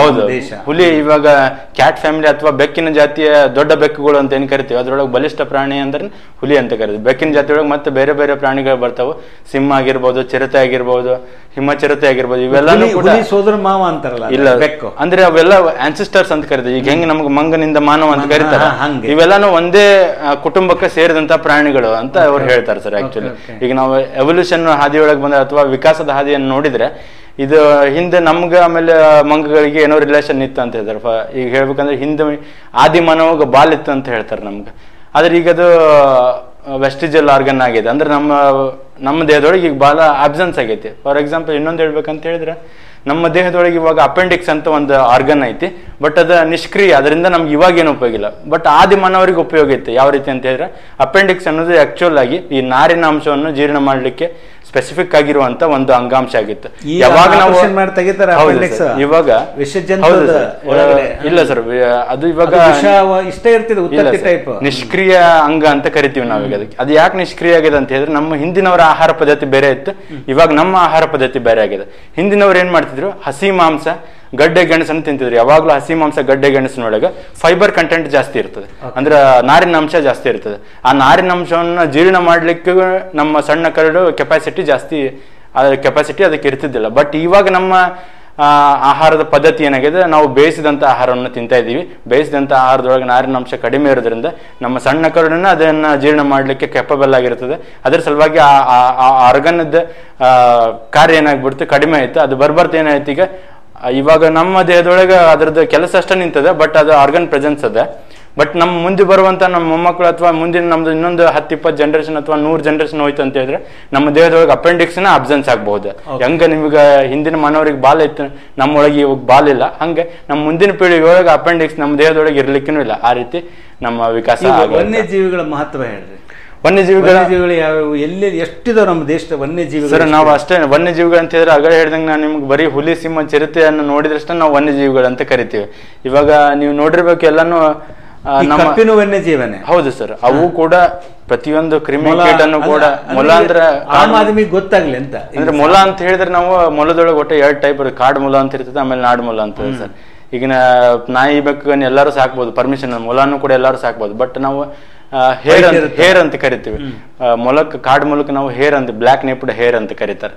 ಹೌದು. ಹುಲಿ ಇವಾಗ ಕ್ಯಾಟ್ ಫ್ಯಾಮಿಲಿ ಅಥವಾ ಬೆಕ್ಕಿನ ಜಾತಿಯ ದೊಡ್ಡ ಬೆಕ್ಕುಗಳು ಅಂತ ಏನ್ ಕರಿತೀವಿ? ಅದ್ರೊಳಗೆ ಬಲಿಷ್ಠ ಪ್ರಾಣಿ ಅಂದ್ರೆ ಹುಲಿ ಅಂತ ಕರಿತೀವಿ. ಬೆಕ್ಕಿನ ಜಾತಿಯೊಳಗೆ ಮತ್ತೆ ಬೇರೆ ಬೇರೆ ಪ್ರಾಣಿಗಳು ಬರ್ತಾವೆ. ಸಿಂಹ ಆಗಿರ್ಬೋದು ಚಿರತೆ ಆಗಿರ್ಬೋದು ಹಿಮಚಿರತೆ ಆಗಿರ್ಬೋದು ಇವೆಲ್ಲಾನು ಕೂಡ
ಸೋದರ ಮಾವ ಅಂತಾರಲ್ಲ
ಇಲ್ಲ.
ಬೆಕ್ಕು.
ಅಂದ್ರೆ ಅವೆಲ್ಲ ಆನ್ಸಿಸ್ಟರ್ಸ್ ಅಂತ ಕರೀತಾರೆ ಈಗ ಹೆಂಗ್ ನಮ್ಗೆ ಮಂಗನಿಂದ ಮಾನವ ಅಂತ ಕರೀತಾರೆ. ಇವೆಲ್ಲಾನು ಒಂದೇ ಕುಟುಂಬಕ್ಕೆ ಸೇರಿದಂತ ಪ್ರಾಣಿಗಳು ಅಂತ ಅವ್ರು ಹೇಳ್ತಾರೆ ಸರ್ ಆಕ್ಚುಲಿ ಈಗ ನಾವು ಎವಲ್ಯೂಷನ್ ಹಾದಿಯೊಳಗೆ ಬಂದ ಅಥವಾ ವಿಕಾಸದ ಹಾದಿಯನ್ನು ನೋಡಿದ್ರೆ ಇದು ಹಿಂದೆ ನಮ್ಗೆ ಆಮೇಲೆ ಮಂಗಗಳಿಗೆ ಏನೋ ರಿಲೇಷನ್ ಇತ್ತು ಅಂತ ಹೇಳ್ತಾರೆ. ಈಗ ಹೇಳ್ಬೇಕಂದ್ರೆ ಹಿಂದೆ ಆದಿ ಮಾನವಾಗ ಬಾಲ್ ಇತ್ತು ಅಂತ ಹೇಳ್ತಾರೆ ನಮ್ಗೆ. ಆದ್ರೆ ಈಗ ಅದು ವೆಸ್ಟಿಜಲ್ ಆರ್ಗನ್ ಆಗಿದೆ. ಅಂದ್ರೆ ನಮ್ಮ ನಮ್ಮ ದೇಹದೊಳಗೆ ಈಗ ಭಾಳ ಆಬ್ಸೆನ್ಸ್ ಆಗೈತಿ. ಫಾರ್ ಎಕ್ಸಾಂಪಲ್ ಇನ್ನೊಂದು ಹೇಳ್ಬೇಕಂತ ಹೇಳಿದ್ರೆ, ನಮ್ಮ ದೇಹದೊಳಗೆ ಇವಾಗ ಅಪೆಂಡಿಕ್ಸ್ ಅಂತ ಒಂದು ಆರ್ಗನ್ ಐತಿ. ಬಟ್ ಅದು ನಿಷ್ಕ್ರಿಯ ಅದರಿಂದ ನಮ್ಗೆ ಇವಾಗ ಏನು ಉಪಯೋಗ ಇಲ್ಲ. ಬಟ್ ಆದಿ ಮಾನವರಿಗೆ ಉಪಯೋಗ ಇತ್ತು ಯಾವ ರೀತಿ ಅಂತ ಹೇಳಿದ್ರೆ ಅಪೆಂಡಿಕ್ಸ್ ಅನ್ನೋದು ಆಕ್ಚುಲ್ ಆಗಿ ಈ ನಾರಿನ ಅಂಶವನ್ನು ಜೀರ್ಣ ಮಾಡಲಿಕ್ಕೆ ಸ್ಪೆಸಿಫಿಕ್ ಆಗಿರುವಂತ ಒಂದು ಅಂಗಾಂಶ ಆಗಿತ್ತು. ಯಾವಾಗ ನಾವು. ಇವಾಗ. ಇಲ್ಲ ಸರ್ ಅದು ಇವಾಗ
ಇಷ್ಟೇ ಟೈಪ್
ನಿಷ್ಕ್ರಿಯ ಅಂಗ ಅಂತ ಕರಿತೀವಿ ನಾವೀಗ ಅದಕ್ಕೆ. ಅದು ಯಾಕೆ ನಿಷ್ಕ್ರಿಯ ಆಗಿದೆ ಅಂತ ಹೇಳಿದ್ರೆ ನಮ್ಮ ಹಿಂದಿನವರ ಆಹಾರ ಪದ್ಧತಿ ಬೇರೆ ಇತ್ತು. ಇವಾಗ ನಮ್ಮ ಆಹಾರ ಪದ್ಧತಿ ಬೇರೆ ಆಗಿದೆ. ಹಿಂದಿನವ್ರು ಏನ್ ಮಾಡ್ತಿದ್ರು? ಹಸಿ ಮಾಂಸ ಗಡ್ಡೆ ಗೆಣಸನ್ನು ತಿಂತಿದ್ರು. ಯಾವಾಗ್ಲೂ ಹಸಿ ಮಾಂಸ ಗಡ್ಡೆ ಗೆಣಸಿನೊಳಗೆ ಫೈಬರ್ ಕಂಟೆಂಟ್ ಜಾಸ್ತಿ ಇರ್ತದೆ. ಅಂದ್ರೆ ನಾರಿನ ಅಂಶ ಜಾಸ್ತಿ ಇರ್ತದೆ. ಆ ನಾರಿನ ಅಂಶವನ್ನ ಜೀರ್ಣ ಮಾಡ್ಲಿಕ್ಕೆ ನಮ್ಮ ಸಣ್ಣ ಕರಡು ಕೆಪಾಸಿಟಿ ಜಾಸ್ತಿ ಕೆಪಾಸಿಟಿ ಅದಕ್ಕೆ ಇರ್ತಿದ್ದಿಲ್ಲ. ಬಟ್ ಇವಾಗ ನಮ್ಮ ಆಹಾರದ ಪದ್ಧತಿ ಏನಾಗಿದೆ? ನಾವು ಬೇಯಿಸಿದಂಥ ಆಹಾರವನ್ನು ತಿಂತಾ ಇದ್ದೀವಿ. ಬೇಯಿಸಿದಂಥ ಆಹಾರದೊಳಗೆ ನಾರಿನ ಅಂಶ ಕಡಿಮೆ ಇರೋದ್ರಿಂದ ನಮ್ಮ ಸಣ್ಣ ಕರುಡನ್ನ ಅದನ್ನ ಜೀರ್ಣ ಮಾಡಲಿಕ್ಕೆ ಕೆಪಬಲ್ ಆಗಿರ್ತದೆ. ಅದರ ಸಲುವಾಗಿ ಆ ಆರ್ಗನದ ಕಾರ್ಯ ಏನಾಗ್ಬಿಡ್ತು ಕಡಿಮೆ ಆಯ್ತು. ಅದು ಬರ್ಬರ್ತ ಏನಾಯ್ತು ಈಗ? ಇವಾಗ ನಮ್ಮ ದೇಹದೊಳಗೆ ಅದರದ್ದು ಕೆಲಸ ಅಷ್ಟೇ ನಿಂತದೆ ಬಟ್ ಅದು ಆರ್ಗನ್ ಪ್ರೆಸೆನ್ಸ್ ಅದ. ಬಟ್ ನಮ್ಮ ಮುಂದೆ ಬರುವಂತ ನಮ್ಮ ಮೊಮ್ಮಕ್ಕಳು ಅಥವಾ ಮುಂದಿನ ನಮ್ದು ಇನ್ನೊಂದು ಹತ್ತು ಇಪ್ಪತ್ತು ಜನರೇಷನ್ ಅಥವಾ ನೂರು ಜನರೇಷನ್ ಹೋಯ್ತು ಅಂತ ಹೇಳಿದ್ರೆ ನಮ್ಮ ದೇಹದೊಳಗೆ ಅಪೆಂಡಿಕ್ಸ್ನ ಅಬ್ಸೆನ್ಸ್ ಆಗಬಹುದು. ಹೆಂಗ ನಿಮ್ಗೆ ಹಿಂದಿನ ಮನೋರಿಗೆ ಬಾಲ್ ಇತ್ತು ನಮ್ಮೊಳಗೆ ಇವಾಗ ಬಾಲ್ ಇಲ್ಲ. ಹಂಗೆ ನಮ್ಮ ಮುಂದಿನ ಪೀಳಿಗೆ ಒಳಗೆ ಅಪೆಂಡಿಕ್ಸ್ ನಮ್ಮ ದೇಹದೊಳಗೆ ಇರ್ಲಿಕ್ಕೂ ಇಲ್ಲ. ಆ ರೀತಿ ನಮ್ಮ ವಿಕಾಸ.
ವನ್ಯಜೀವಿಗಳ ಮಹತ್ವ ಹೇಳ್ರಿ.
ವನ್ಯಜೀವಿಗಳ
ವನ್ಯಜೀವಿಗಳು ಯಾವ್ಯಾವ ಎಲ್ಲಿ ಎಷ್ಟಿದಾವ ನಮ್ಮ ದೇಶದ ವನ್ಯಜೀವಿಗಳು
ಸರ್ ನಾವು ಅಷ್ಟೇ ವನ್ಯಜೀವಿಗಳು ಅಂತ ಹೇಳಿದ್ರೆ ಅಗಲ ಹೇಳ್ದಂಗೆ ನಾನು ನಿಮ್ಗೆ ಬರೀ ಹುಲಿ ಸಿಂಹ ಚಿರತೆಯನ್ನು ನೋಡಿದ್ರಷ್ಟೇ ನಾವು ವನ್ಯಜೀವಿಗಳು ಅಂತ ಕರಿತೀವಿ. ಇವಾಗ ನೀವು ನೋಡಿರ್ಬೇಕು ಎಲ್ಲಾನು ನಮ್ಮ
ವನ್ಯಜೀವನೇ?
ಹೌದು ಸರ್ ಅವು ಕೂಡ ಪ್ರತಿಯೊಂದು ಕ್ರಿಮಿ ಕೂಡ ಮೊಲ ಅಂದ್ರೆ
ಆಮ್ ಆದ್ಮಿ ಗೊತ್ತಾಗ್ಲಿ ಅಂತ.
ಅಂದ್ರೆ ಮೊಲ ಅಂತ ಹೇಳಿದ್ರೆ ನಾವು ಮೊಲದೊಳಗೆ ಒಟ್ಟು ಎರಡು ಟೈಪ್ ಕಾಡು ಮೊಲ ಅಂತ ಇರ್ತದೆ ಆಮೇಲೆ ನಾಡು ಮೊಲ ಅಂತ ಸರ್. ಈಗಿನ ನಾಯಿ ಬೆಕ್ಕನ್ನು ಎಲ್ಲರೂ ಸಾಕ್ಬೋದು ಪರ್ಮಿಷನ್ ಮೊಲನು ಕೂಡ ಎಲ್ಲರೂ ಸಾಕ್ಬೋದು. ಬಟ್ ನಾವು ಹೇರ್ ಅಂತ ಹೇರ್ ಅಂತ ಕರಿತೀವಿ. ಮೊಲಕ್ ಕಾಡು ಮೂಲಕ ನಾವು ಹೇರ್ ಅಂತ ಬ್ಲ್ಯಾಕ್ ನೇಪ್ಡ್ ಹೇರ್ ಅಂತ ಕರೀತಾರೆ.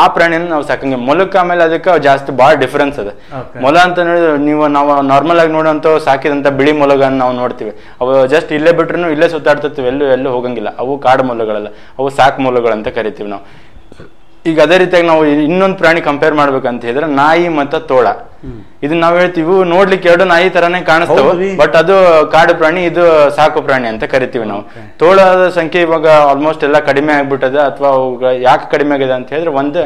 ಆ ಪ್ರಾಣಿನ ನಾವು ಸಾಕಂಗೆ ಮೊಲಕ್ ಆಮೇಲೆ ಅದಕ್ಕೆ ಜಾಸ್ತಿ ಭಾಳ ಡಿಫ್ರೆನ್ಸ್ ಅದ. ಮೊಲ ಅಂತ ನೋಡಿದ್ರೆ ನೀವು ನಾವು ನಾರ್ಮಲ್ ಆಗಿ ನೋಡುವಂತ ಸಾಕಿದಂತ ಬಿಳಿ ಮೊಲಗಳನ್ನ ನಾವು ನೋಡ್ತೀವಿ. ಅವು ಜಸ್ಟ್ ಇಲ್ಲೇ ಬಿಟ್ರು ಇಲ್ಲೇ ಸುತ್ತಾಡ್ತಿರ್ತೀವಿ ಎಲ್ಲೂ ಎಲ್ಲೂ ಹೋಗಂಗಿಲ್ಲ. ಅವು ಕಾಡು ಮೊಲಗಳಲ್ಲ ಅವು ಸಾಕು ಮೊಲಗಳಂತ ಕರಿತೀವಿ ನಾವು. ಈಗ ಅದೇ ರೀತಿಯಾಗಿ ನಾವು ಇನ್ನೊಂದು ಪ್ರಾಣಿ ಕಂಪೇರ್ ಮಾಡ್ಬೇಕಂತ ಹೇಳಿದ್ರೆ ನಾಯಿ ಮತ್ತು ತೋಳ. ಇದನ್ನ ನಾವ್ ಹೇಳ್ತೀವಿ ಇವು ನೋಡ್ಲಿಕ್ಕೆ ಎರಡು ನಾಯಿ ತರಾನೇ ಕಾಣಿಸ್ತವೆ ಬಟ್ ಅದು ಕಾಡು ಪ್ರಾಣಿ ಇದು ಸಾಕು ಪ್ರಾಣಿ ಅಂತ ಕರಿತೀವಿ ನಾವು. ತೋಳದ ಸಂಖ್ಯೆ ಇವಾಗ ಆಲ್ಮೋಸ್ಟ್ ಎಲ್ಲ ಕಡಿಮೆ ಆಗ್ಬಿಟ್ಟದ ಅಥವಾ ಯಾಕೆ ಕಡಿಮೆ ಆಗಿದೆ ಅಂತ ಹೇಳಿದ್ರೆ ಒಂದು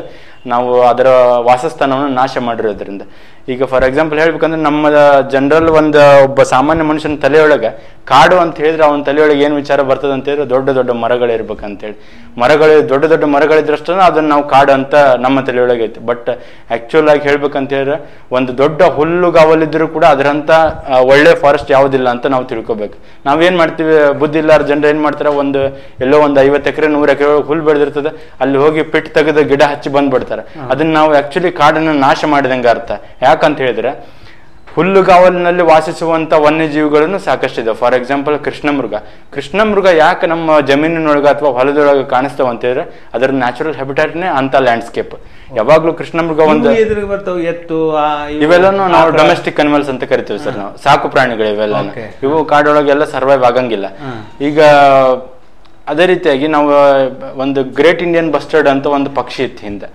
ನಾವು ಅದರ ವಾಸಸ್ಥಾನವನ್ನು ನಾಶ ಮಾಡಿರೋದ್ರಿಂದ. ಈಗ ಫಾರ್ ಎಕ್ಸಾಂಪಲ್ ಹೇಳ್ಬೇಕಂದ್ರೆ ನಮ್ಮ ಜನರಲ್ ಒಂದು ಒಬ್ಬ ಸಾಮಾನ್ಯ ಮನುಷ್ಯನ ತಲೆಯೊಳಗೆ ಕಾಡು ಅಂತ ಹೇಳಿದ್ರೆ ಅವನ ತಲೆಯೊಳಗೆ ಏನು ವಿಚಾರ ಬರ್ತದೆ ಅಂತ ಹೇಳಿದ್ರೆ ದೊಡ್ಡ ದೊಡ್ಡ ಮರಗಳಿರ್ಬೇಕಂತೇಳಿ ಮರಗಳು ದೊಡ್ಡ ದೊಡ್ಡ ಮರಗಳಿದ್ರಷ್ಟನ ಅದನ್ನ ನಾವು ಕಾಡು ಅಂತ ನಮ್ಮ ತಲೆಯೊಳಗೆ ಐತೆ. ಬಟ್ ಆಕ್ಚುಲ್ ಆಗಿ ಹೇಳ್ಬೇಕಂತ ಹೇಳಿದ್ರೆ ಒಂದು ದೊಡ್ಡ ಹುಲ್ಲುಗಾವಲಿದ್ರೂ ಕೂಡ ಅದರಂತ ಒಳ್ಳೆ ಫಾರೆಸ್ಟ್ ಯಾವುದಿಲ್ಲ ಅಂತ ನಾವು ತಿಳ್ಕೊಬೇಕು. ನಾವೇನು ಮಾಡ್ತೀವಿ ಬುದ್ಧಿ ಇಲ್ಲಾರ ಜನರು ಏನ್ ಮಾಡ್ತಾರೆ? ಒಂದು ಎಲ್ಲೋ ಒಂದು ಐವತ್ತು ಎಕರೆ ನೂರು ಎಕರೆ ಹುಲ್ಲು ಬೆಳೆದಿರ್ತದೆ ಅಲ್ಲಿ ಹೋಗಿ ಪಿಟ್ ತೆಗೆದು ಗಿಡ ಹಚ್ಚಿ ಬಂದ್ಬಿಡ್ತಾರೆ. ಅದನ್ನ ನಾವು ಆಕ್ಚುಲಿ ಕಾಡನ್ನ ನಾಶ ಮಾಡಿದಂಗೆ ಅರ್ಥ. ಯಾಕಂತ ಹೇಳಿದ್ರೆ ಹುಲ್ಲುಗಾವಲಿನಲ್ಲಿ ವಾಸಿಸುವಂತ ವನ್ಯಜೀವಿಗಳನ್ನು ಸಾಕಷ್ಟಿದೆ. ಫಾರ್ ಎಕ್ಸಾಂಪಲ್ ಕೃಷ್ಣಮೃಗ. ಕೃಷ್ಣಮೃಗ ಕೃಷ್ಣ ಮೃಗ ಯಾಕೆ ನಮ್ಮ ಜಮೀನಿನೊಳಗೆ ಅಥವಾ ಹೊಲದೊಳಗೆ ಕಾಣಿಸ್ತಾವ ಅಂತ ಹೇಳಿದ್ರೆ ಅದರ ನ್ಯಾಚುರಲ್ ಹ್ಯಾಬಿಟೇಟ್ನೇ ಅಂತ ಲ್ಯಾಂಡ್ಸ್ಕೇಪ್ ಯಾವಾಗ್ಲೂ ಕೃಷ್ಣಮೃಗ ಒಂದು
ಬರ್ತಾವ ಎತ್ತು
ಇವೆಲ್ಲನೂ ನಾವು. ಡೊಮೆಸ್ಟಿಕ್ ಅನಿಮಲ್ಸ್ ಅಂತ ಕರಿತೀವಿ ಸರ್ ನಾವು. ಸಾಕು ಪ್ರಾಣಿಗಳು ಇವೆಲ್ಲ. ಇವು ಕಾಡೊಳಗೆಲ್ಲ ಸರ್ವೈವ್ ಆಗಂಗಿಲ್ಲ. ಈಗ ಅದೇ ರೀತಿಯಾಗಿ ನಾವು ಒಂದು ಗ್ರೇಟ್ ಇಂಡಿಯನ್ ಬಸ್ಟರ್ಡ್ ಅಂತ ಒಂದು ಪಕ್ಷಿ ಇತ್ತು ಹಿಂದೆ.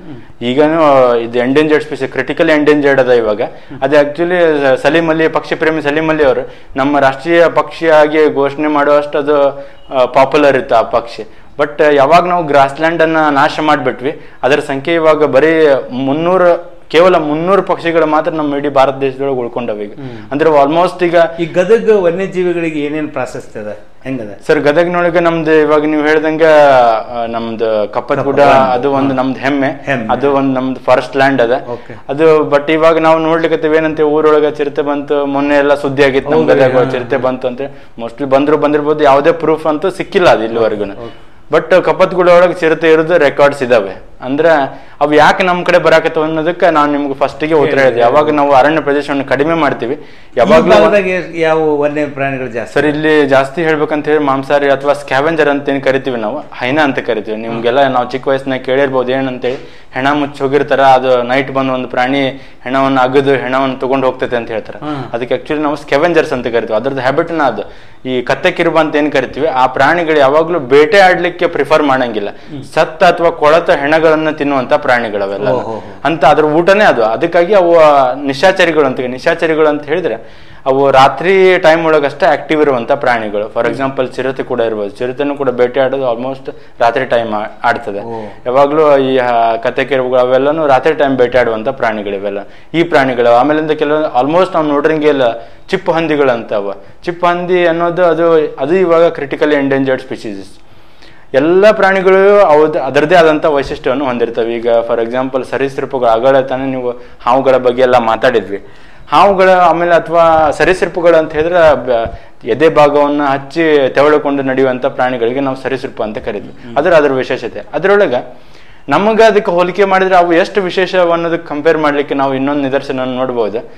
ಈಗನೂ ಇದು ಎಂಡೇಂಜರ್ಡ್ ಸ್ಪೀಸಿ ಕ್ರಿಟಿಕಲ್ ಎಂಡೇಂಜರ್ಡ್ ಅದ ಇವಾಗ. ಅದೇ ಆಕ್ಚುಲಿ ಸಲೀಂ ಅಲ್ಲಿ ಪಕ್ಷಿ ಪ್ರೇಮಿ ಸಲೀಂ ಅಲಿ ಅವರು ನಮ್ಮ ರಾಷ್ಟ್ರೀಯ ಪಕ್ಷಿಯಾಗಿ ಘೋಷಣೆ ಮಾಡುವಷ್ಟು ಅದು ಪಾಪ್ಯುಲರ್ ಇತ್ತು ಆ ಪಕ್ಷಿ. ಬಟ್ ಯಾವಾಗ ನಾವು ಗ್ರಾಸ್ಲ್ಯಾಂಡ್ ಅನ್ನ ನಾಶ ಮಾಡಿಬಿಟ್ವಿ, ಅದರ ಸಂಖ್ಯೆ ಇವಾಗ ಬರೀ ಮುನ್ನೂರು ಕೇವಲ ಮುನ್ನೂರು ಪಕ್ಷಿಗಳು ಮಾತ್ರ ನಮ್ಮ ಇಡೀ ಭಾರತ ದೇಶದೊಳಗೆ ಉಳ್ಕೊಂಡವ ಈಗ. ಅಂದ್ರೆ ಆಲ್ಮೋಸ್ಟ್ ಈಗ
ಈ ಗದಗ ವನ್ಯಜೀವಿಗಳಿಗೆ ಏನೇನು ಪ್ರಾಶಸ್ತ್ಯ ಅದ? ಹೆಂಗದ?
ಸರ್ ಗದಗ್ನೊಳಗೆ ನಮ್ದು ಇವಾಗ ನೀವು ಹೇಳ್ದಂಗ ನಮ್ದು ಕಪ್ಪದ ಗುಡ್ಡ ಅದು ಒಂದು ನಮ್ದು ಹೆಮ್ಮೆ.
ಹೆಮ್ಮೆ.
ಅದು ಒಂದು ನಮ್ದು ಫಾರೆಸ್ಟ್ ಲ್ಯಾಂಡ್ ಅದ. ಅದು ಬಟ್ ಇವಾಗ ನಾವು ನೋಡ್ಲಿಕ್ಕೆ ಏನಂತೆ ಊರೊಳಗೆ ಚಿರತೆ ಬಂತು ಮೊನ್ನೆ ಎಲ್ಲ ಸುದ್ದಿ ಆಗಿತ್ತು ನಮ್ ಗದಗ ಚಿರತೆ ಬಂತು ಅಂತ. ಮೋಸ್ಟ್ಲಿ ಬಂದ್ರು ಬಂದಿರ್ಬೋದು ಯಾವುದೇ ಪ್ರೂಫ್ ಅಂತೂ ಸಿಕ್ಕಿಲ್ಲ ಅದು ಇಲ್ಲಿವರೆಗೂ ಬಟ್ ಕಪ್ಪತ್ ಗುಡ್ಡ ಒಳಗೆ ಚಿರತೆ ಇರೋದು ರೆಕಾರ್ಡ್ಸ್ ಇದಾವೆ. ಅಂದ್ರೆ ಅವು ಯಾಕೆ ನಮ್ಮ ಕಡೆ ಬರಾಕತ್ತವ ಅನ್ನೋದಕ್ಕೆ ನಾನು ನಿಮ್ಗೆ ಫಸ್ಟಿಗೆ ಉತ್ತರ ಹೇಳಿದೆ. ಯಾವಾಗ ನಾವು ಅರಣ್ಯ ಪ್ರದೇಶವನ್ನು ಕಡಿಮೆ ಮಾಡ್ತೀವಿ ಯಾವಾಗಲೂ
ಯಾವ ವನ್ಯ ಪ್ರಾಣಿಗಳು ಜಾಸ್ತಿ?
ಸರ್ ಇಲ್ಲಿ ಜಾಸ್ತಿ ಹೇಳ್ಬೇಕಂತ ಹೇಳಿ ಮಾಂಸಾಹಾರಿ ಅಥವಾ ಸ್ಕ್ಯಾವೆಂಜರ್ ಅಂತ ಏನು ಕರಿತೀವಿ ನಾವು? ಹೈನಾ ಅಂತ ಕರಿತೀವಿ. ನಿಮ್ಗೆಲ್ಲ ನಾವು ಚಿಕ್ಕ ವಯಸ್ಸಿನಾಗ ಕೇಳಿರ್ಬೋದು ಏನಂತೇಳಿ. ಹೆಣ ಮುಚ್ಚಿ ಹೋಗಿರ್ತಾರ ಅದು ನೈಟ್ ಬಂದು ಒಂದು ಪ್ರಾಣಿ ಹೆಣವನ್ನ ಅಗದು ಹೆಣವನ್ನ ತಗೊಂಡು ಹೋಗ್ತೈತೆ ಅಂತ ಹೇಳ್ತಾರೆ. ಅದಕ್ಕೆ ಆಕ್ಚುಲಿ ನಾವು ಸ್ಕೆವೆಂಜರ್ಸ್ ಅಂತ ಕರಿತೀವಿ. ಅದ್ರದ್ದು ಹ್ಯಾಬಿಟ್ನ ಅದು. ಈ ಕತ್ತೆ ಕಿರುಬ ಅಂತ ಏನ್ ಕರಿತೀವಿ? ಆ ಪ್ರಾಣಿಗಳು ಯಾವಾಗ್ಲೂ ಬೇಟೆ ಆಡ್ಲಿಕ್ಕೆ ಪ್ರಿಫರ್ ಮಾಡಂಗಿಲ್ಲ. ಸತ್ತ ಅಥವಾ ಕೊಳತ ಹೆಣಗಳನ್ನ ತಿನ್ನುವಂತ ಪ್ರಾಣಿಗಳವೆಲ್ಲ. ಅಂತ ಅದ್ರ ಊಟನೇ ಅದು. ಅದಕ್ಕಾಗಿ ಅವು ನಿಶಾಚರಿಗಳು ಅಂತ ನಿಶಾಚರಿಗಳು ಅಂತ ಹೇಳಿದ್ರೆ ಅವು ರಾತ್ರಿ ಟೈಮ್ ಒಳಗಷ್ಟೇ ಆಕ್ಟಿವ್ ಇರುವಂತ ಪ್ರಾಣಿಗಳು. ಫಾರ್ ಎಕ್ಸಾಂಪಲ್ ಚಿರತೆ ಕೂಡ ಇರ್ಬೋದು. ಚಿರತೆನೂ ಕೂಡ ಬೇಟೆ ಆಡೋದು ಆಲ್ಮೋಸ್ಟ್ ರಾತ್ರಿ ಟೈಮ್ ಆಡ್ತದೆ. ಯಾವಾಗಲೂ ಈ ಕತೆ ಕೆರವುಗಳು ಅವೆಲ್ಲನೂ ರಾತ್ರಿ ಟೈಮ್ ಬೇಟೆ ಆಡುವಂತ ಪ್ರಾಣಿಗಳು ಇವೆಲ್ಲ ಈ ಪ್ರಾಣಿಗಳು ಆಮೇಲಿಂದ ಕೆಲವೊಂದು ಆಲ್ಮೋಸ್ಟ್ ನಾವು ನೋಡ್ರಂಗೆಲ್ಲ ಚಿಪ್ಪು ಹಂದಿಗಳು ಅಂತ ಅವ ಚಿಪ್ಪು ಹಂದಿ ಅನ್ನೋದು ಅದು ಅದು ಇವಾಗ ಕ್ರಿಟಿಕಲಿ ಎಂಡೇಂಜರ್ಡ್ ಸ್ಪೀಸೀಸ್ ಎಲ್ಲ ಪ್ರಾಣಿಗಳು ಅವ್ದು ಅದರದೇ ಆದಂಥ ವೈಶಿಷ್ಟ್ಯವನ್ನು ಹೊಂದಿರ್ತವೆ. ಈಗ ಫಾರ್ ಎಕ್ಸಾಂಪಲ್ ಸರೀಸೃಪಗಳು ಆಗಳ ತಾನೇ ನೀವು ಹಾವುಗಳ ಬಗ್ಗೆ ಎಲ್ಲ ಮಾತಾಡಿದ್ವಿ. ಹಾವುಗಳ ಆಮೇಲೆ ಅಥವಾ ಸರೀಸೃಪಗಳು ಅಂತ ಹೇಳಿದ್ರೆ ಎದೆ ಭಾಗವನ್ನು ಹಚ್ಚಿ ತೆವಳಿಕೊಂಡು ನಡೆಯುವಂಥ ಪ್ರಾಣಿಗಳಿಗೆ ನಾವು ಸರೀಸೃಪ ಅಂತ ಕರೀತೀವಿ. ಅದರ ಅದರ ವಿಶೇಷತೆ. ಅದರೊಳಗೆ ನಮಗೆ ಅದಕ್ಕೆ ಹೋಲಿಕೆ ಮಾಡಿದ್ರೆ ಅವು ಎಷ್ಟು ವಿಶೇಷ ಅನ್ನೋದಕ್ಕೆ ಕಂಪೇರ್ ಮಾಡಲಿಕ್ಕೆ ನಾವು ಇನ್ನೊಂದು ನಿದರ್ಶನ ನೋಡ್ಬೋದು.